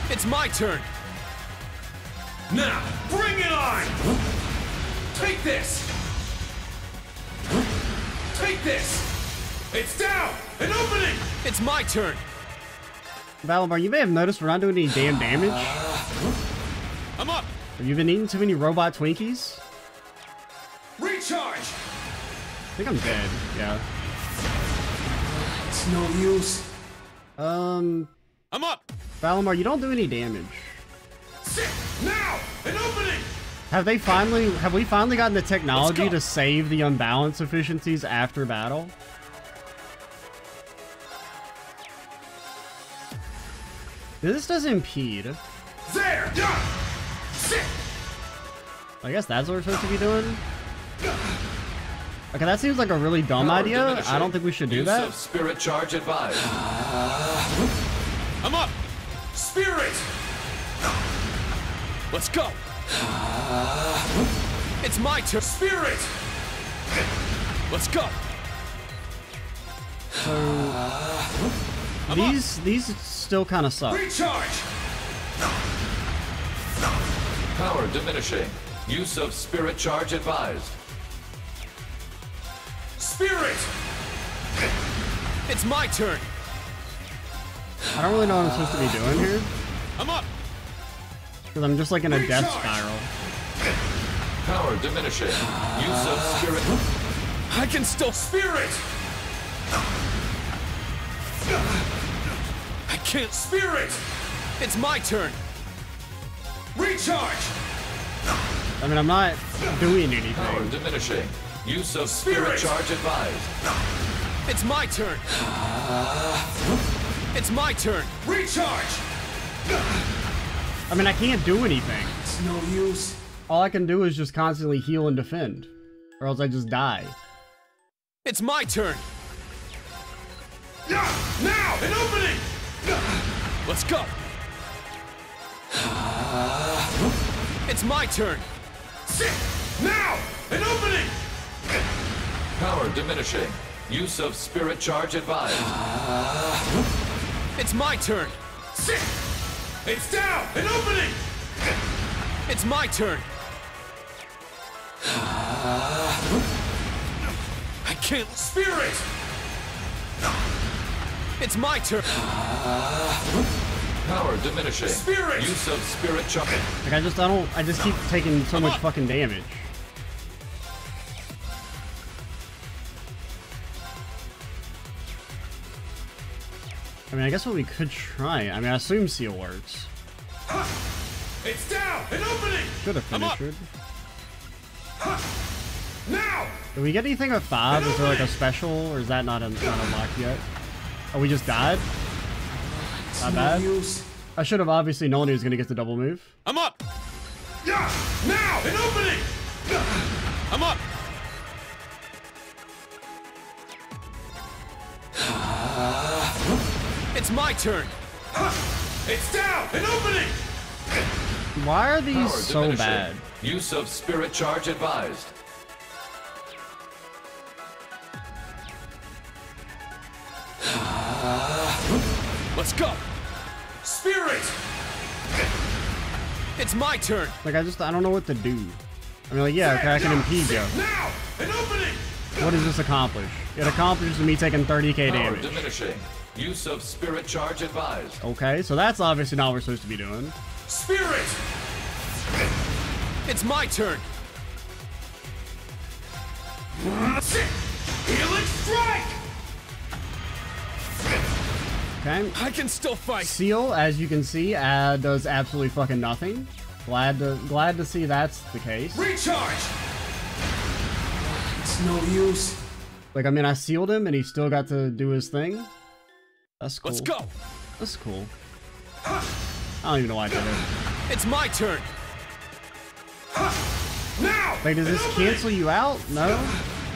[SPEAKER 7] It's my turn.
[SPEAKER 2] Now, bring it on. Take this. Take this. It's down. An opening.
[SPEAKER 7] It's my turn.
[SPEAKER 1] Valimar, you may have noticed we're not doing any damn damage.
[SPEAKER 7] I'm up.
[SPEAKER 1] Have you been eating too many robot Twinkies?
[SPEAKER 2] Recharge.
[SPEAKER 1] I think I'm dead. Yeah.
[SPEAKER 2] It's no use.
[SPEAKER 1] Um,
[SPEAKER 7] I'm up.
[SPEAKER 1] Valimar, you don't do any damage.
[SPEAKER 2] Sit. Now, an opening.
[SPEAKER 1] Have they finally, have we finally gotten the technology to save the unbalance efficiencies after battle? This does impede.
[SPEAKER 2] There. Done. Sit.
[SPEAKER 1] I guess that's what we're supposed to be doing. Okay, that seems like a really dumb
[SPEAKER 12] Power
[SPEAKER 1] idea. I don't think we should do
[SPEAKER 12] Use
[SPEAKER 1] that.
[SPEAKER 12] spirit charge advised.
[SPEAKER 7] I'm up.
[SPEAKER 2] Spirit.
[SPEAKER 7] Let's go. It's my turn.
[SPEAKER 2] Spirit.
[SPEAKER 7] Let's go.
[SPEAKER 1] These these still kind of suck.
[SPEAKER 2] Recharge.
[SPEAKER 12] Power diminishing. Use of spirit charge advised.
[SPEAKER 2] Spirit.
[SPEAKER 7] It's my turn.
[SPEAKER 1] I don't really know what I'm supposed to be doing here
[SPEAKER 7] I'm up.
[SPEAKER 1] because I'm just like in a death spiral.
[SPEAKER 12] Power diminishing. Use of spirit.
[SPEAKER 7] I can still.
[SPEAKER 2] Spirit.
[SPEAKER 7] I can't.
[SPEAKER 2] Spirit.
[SPEAKER 7] It's my turn.
[SPEAKER 2] Recharge.
[SPEAKER 1] I mean, I'm not doing anything.
[SPEAKER 12] Power
[SPEAKER 1] anything.
[SPEAKER 12] diminishing. Use of spirit
[SPEAKER 2] Spirit.
[SPEAKER 12] charge advised.
[SPEAKER 7] It's my turn. It's my turn.
[SPEAKER 2] Recharge.
[SPEAKER 1] I mean, I can't do anything.
[SPEAKER 2] It's no use.
[SPEAKER 1] All I can do is just constantly heal and defend, or else I just die.
[SPEAKER 7] It's my turn.
[SPEAKER 2] Yeah. Now, an opening.
[SPEAKER 7] Let's go. It's my turn.
[SPEAKER 2] Sit. Now, an opening.
[SPEAKER 12] Power diminishing. Use of spirit charge advised.
[SPEAKER 7] It's my turn.
[SPEAKER 2] Sit. It's down. An opening.
[SPEAKER 7] It's my turn. I can't.
[SPEAKER 2] Spirit.
[SPEAKER 7] It's my turn. Ah.
[SPEAKER 12] Power diminishing.
[SPEAKER 2] Spirit.
[SPEAKER 12] Use of spirit charge.
[SPEAKER 1] Like I just, I don't, I just keep taking so much fucking damage. I mean, I guess what we could try. I mean, I assume seal works.
[SPEAKER 2] It's down. An opening.
[SPEAKER 1] Should have finished it.
[SPEAKER 2] Now.
[SPEAKER 1] Did we get anything at five? Is there like a special, or is that not, un- not unlocked yet? Oh, we just died? Not bad. I should have obviously known he was gonna get the double move.
[SPEAKER 7] I'm up.
[SPEAKER 2] Yeah. Now, an opening.
[SPEAKER 7] I'm up. It's my turn.
[SPEAKER 2] It's down. An opening.
[SPEAKER 1] Why are these
[SPEAKER 12] Power
[SPEAKER 1] so
[SPEAKER 12] diminishing.
[SPEAKER 1] bad?
[SPEAKER 12] Use of spirit charge advised.
[SPEAKER 7] Let's go.
[SPEAKER 2] Spirit.
[SPEAKER 7] It's my turn.
[SPEAKER 1] Like, I just, I don't know what to do. I mean, like, yeah, okay, I can impede you.
[SPEAKER 2] Now, an opening.
[SPEAKER 1] What does this accomplish? It accomplishes me taking 30k
[SPEAKER 12] Power
[SPEAKER 1] damage.
[SPEAKER 12] diminishing. Use of spirit charge advised.
[SPEAKER 1] Okay, so that's obviously not what we're supposed to be doing.
[SPEAKER 2] Spirit.
[SPEAKER 7] It's my turn!
[SPEAKER 2] Helix strike!
[SPEAKER 1] Okay.
[SPEAKER 7] I can still fight.
[SPEAKER 1] Seal, as you can see, uh, does absolutely fucking nothing. Glad to glad to see that's the case.
[SPEAKER 2] Recharge! It's no use.
[SPEAKER 1] Like, I mean, I sealed him and he still got to do his thing. That's cool.
[SPEAKER 7] Let's go!
[SPEAKER 1] That's cool. I don't even know why I did it.
[SPEAKER 7] It's my turn!
[SPEAKER 2] Now!
[SPEAKER 1] Like, does this cancel you out? No?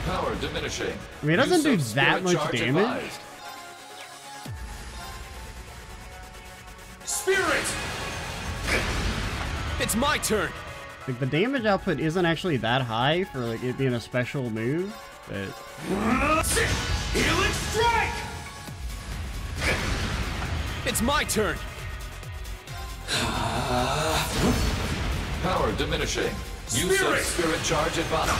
[SPEAKER 12] Power diminishing.
[SPEAKER 1] I mean, it doesn't do that much damage.
[SPEAKER 12] advised.
[SPEAKER 2] Spirit!
[SPEAKER 7] It's my turn!
[SPEAKER 1] Like, the damage output isn't actually that high for, like, it being a special move, but...
[SPEAKER 2] Helix strike!
[SPEAKER 7] It's my turn!
[SPEAKER 12] Power diminishing. Use
[SPEAKER 2] Spirit!
[SPEAKER 12] of spirit charge advised.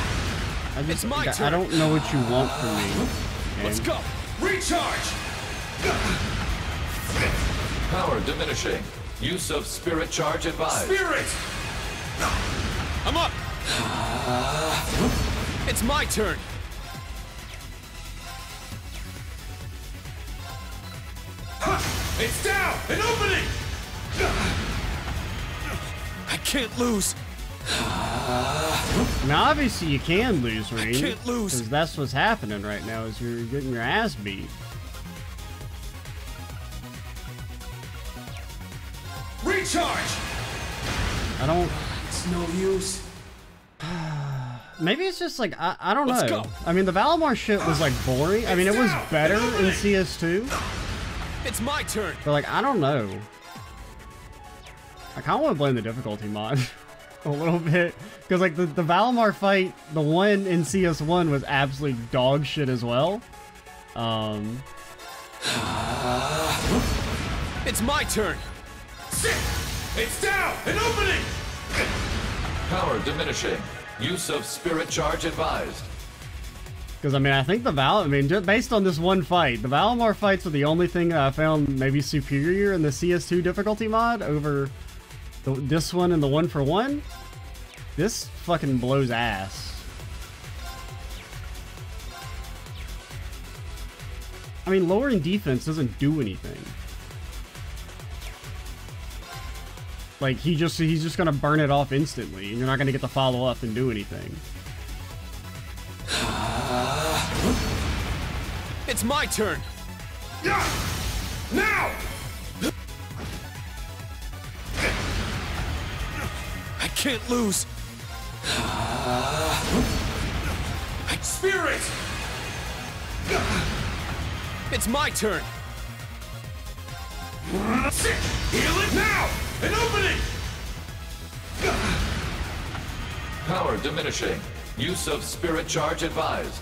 [SPEAKER 1] I just,
[SPEAKER 7] It's my
[SPEAKER 1] like, I
[SPEAKER 7] turn.
[SPEAKER 1] don't know what you want from me.
[SPEAKER 7] Let's go!
[SPEAKER 2] Recharge!
[SPEAKER 12] Power diminishing. Use of spirit charge advised.
[SPEAKER 2] Spirit!
[SPEAKER 7] I'm up! It's my turn!
[SPEAKER 2] It's down! An opening!
[SPEAKER 7] I can't lose!
[SPEAKER 1] Now, obviously, you can lose, Rean.
[SPEAKER 7] can't lose.
[SPEAKER 1] Because that's what's happening right now, is you're getting your ass beat.
[SPEAKER 2] Recharge!
[SPEAKER 1] I don't...
[SPEAKER 2] It's no use.
[SPEAKER 1] Maybe it's just like, I, I don't
[SPEAKER 7] Let's
[SPEAKER 1] know.
[SPEAKER 7] go.
[SPEAKER 1] I mean, the Valimar shit was like boring. I mean, it was better in CS2,
[SPEAKER 7] It's my turn!
[SPEAKER 1] but like, I don't know. I kind of want to blame the difficulty mod a little bit. Because like, the, the Valimar fight, the one in CS1 was absolute dog shit as well. Um,
[SPEAKER 7] It's my turn!
[SPEAKER 2] Sit! It's down! An opening!
[SPEAKER 12] Power diminishing. Use of spirit charge advised.
[SPEAKER 1] Because, I mean, I think the Val... I mean, just based on this one fight, the Valimar fights are the only thing that I found maybe superior in the CS2 difficulty mod over the, this one and the one for one. This fucking blows ass. I mean, lowering defense doesn't do anything. Like, he just he's just gonna burn it off instantly, and you're not gonna get to follow up and do anything.
[SPEAKER 7] It's my turn!
[SPEAKER 2] Yeah! Now!
[SPEAKER 7] I can't lose!
[SPEAKER 2] Spirit!
[SPEAKER 7] It's my turn!
[SPEAKER 2] Heal it now! An opening!
[SPEAKER 12] Diminishing. Use of spirit charge advised.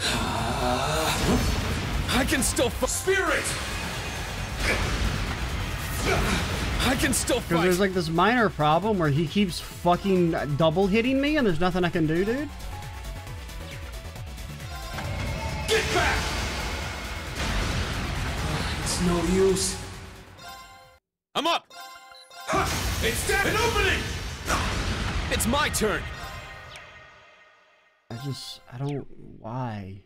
[SPEAKER 7] Ah, I can still fight!
[SPEAKER 2] Spirit!
[SPEAKER 7] Ah, I can still fight!
[SPEAKER 1] there's like this minor problem where he keeps fucking double hitting me and there's nothing I can do, dude.
[SPEAKER 2] Get back! Ah, it's no use.
[SPEAKER 7] I'm up!
[SPEAKER 2] Ha! It's down! An opening!
[SPEAKER 7] It's my turn!
[SPEAKER 1] I just, I don't, why?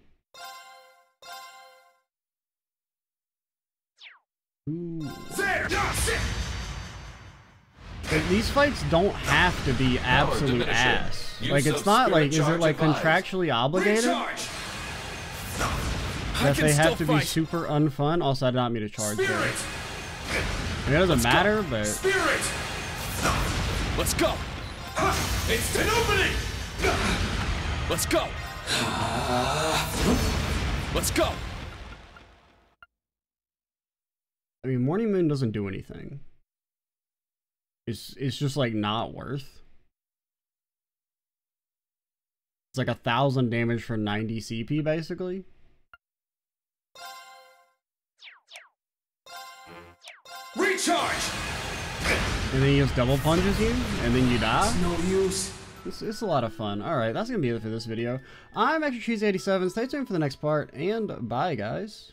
[SPEAKER 1] Ooh.
[SPEAKER 2] There! Yeah, sit!
[SPEAKER 1] Like, these fights don't have to be absolute ass. Like, it's not like, is it like contractually obligated! That they have to be super unfun? Also, I did not mean to charge there. It doesn't matter, but
[SPEAKER 7] Let's go!
[SPEAKER 2] It's an opening!
[SPEAKER 7] Let's go! Let's go!
[SPEAKER 1] I mean, Morning Moon doesn't do anything. It's it's just like not worth. It's like a thousand damage for 90 CP basically.
[SPEAKER 2] Recharge!
[SPEAKER 1] And then he just double punches you, and then you die.
[SPEAKER 2] No use.
[SPEAKER 1] It's, it's a lot of fun. Alright, that's gonna be it for this video. I'm ExtraCheesy87. Stay tuned for the next part, and bye guys.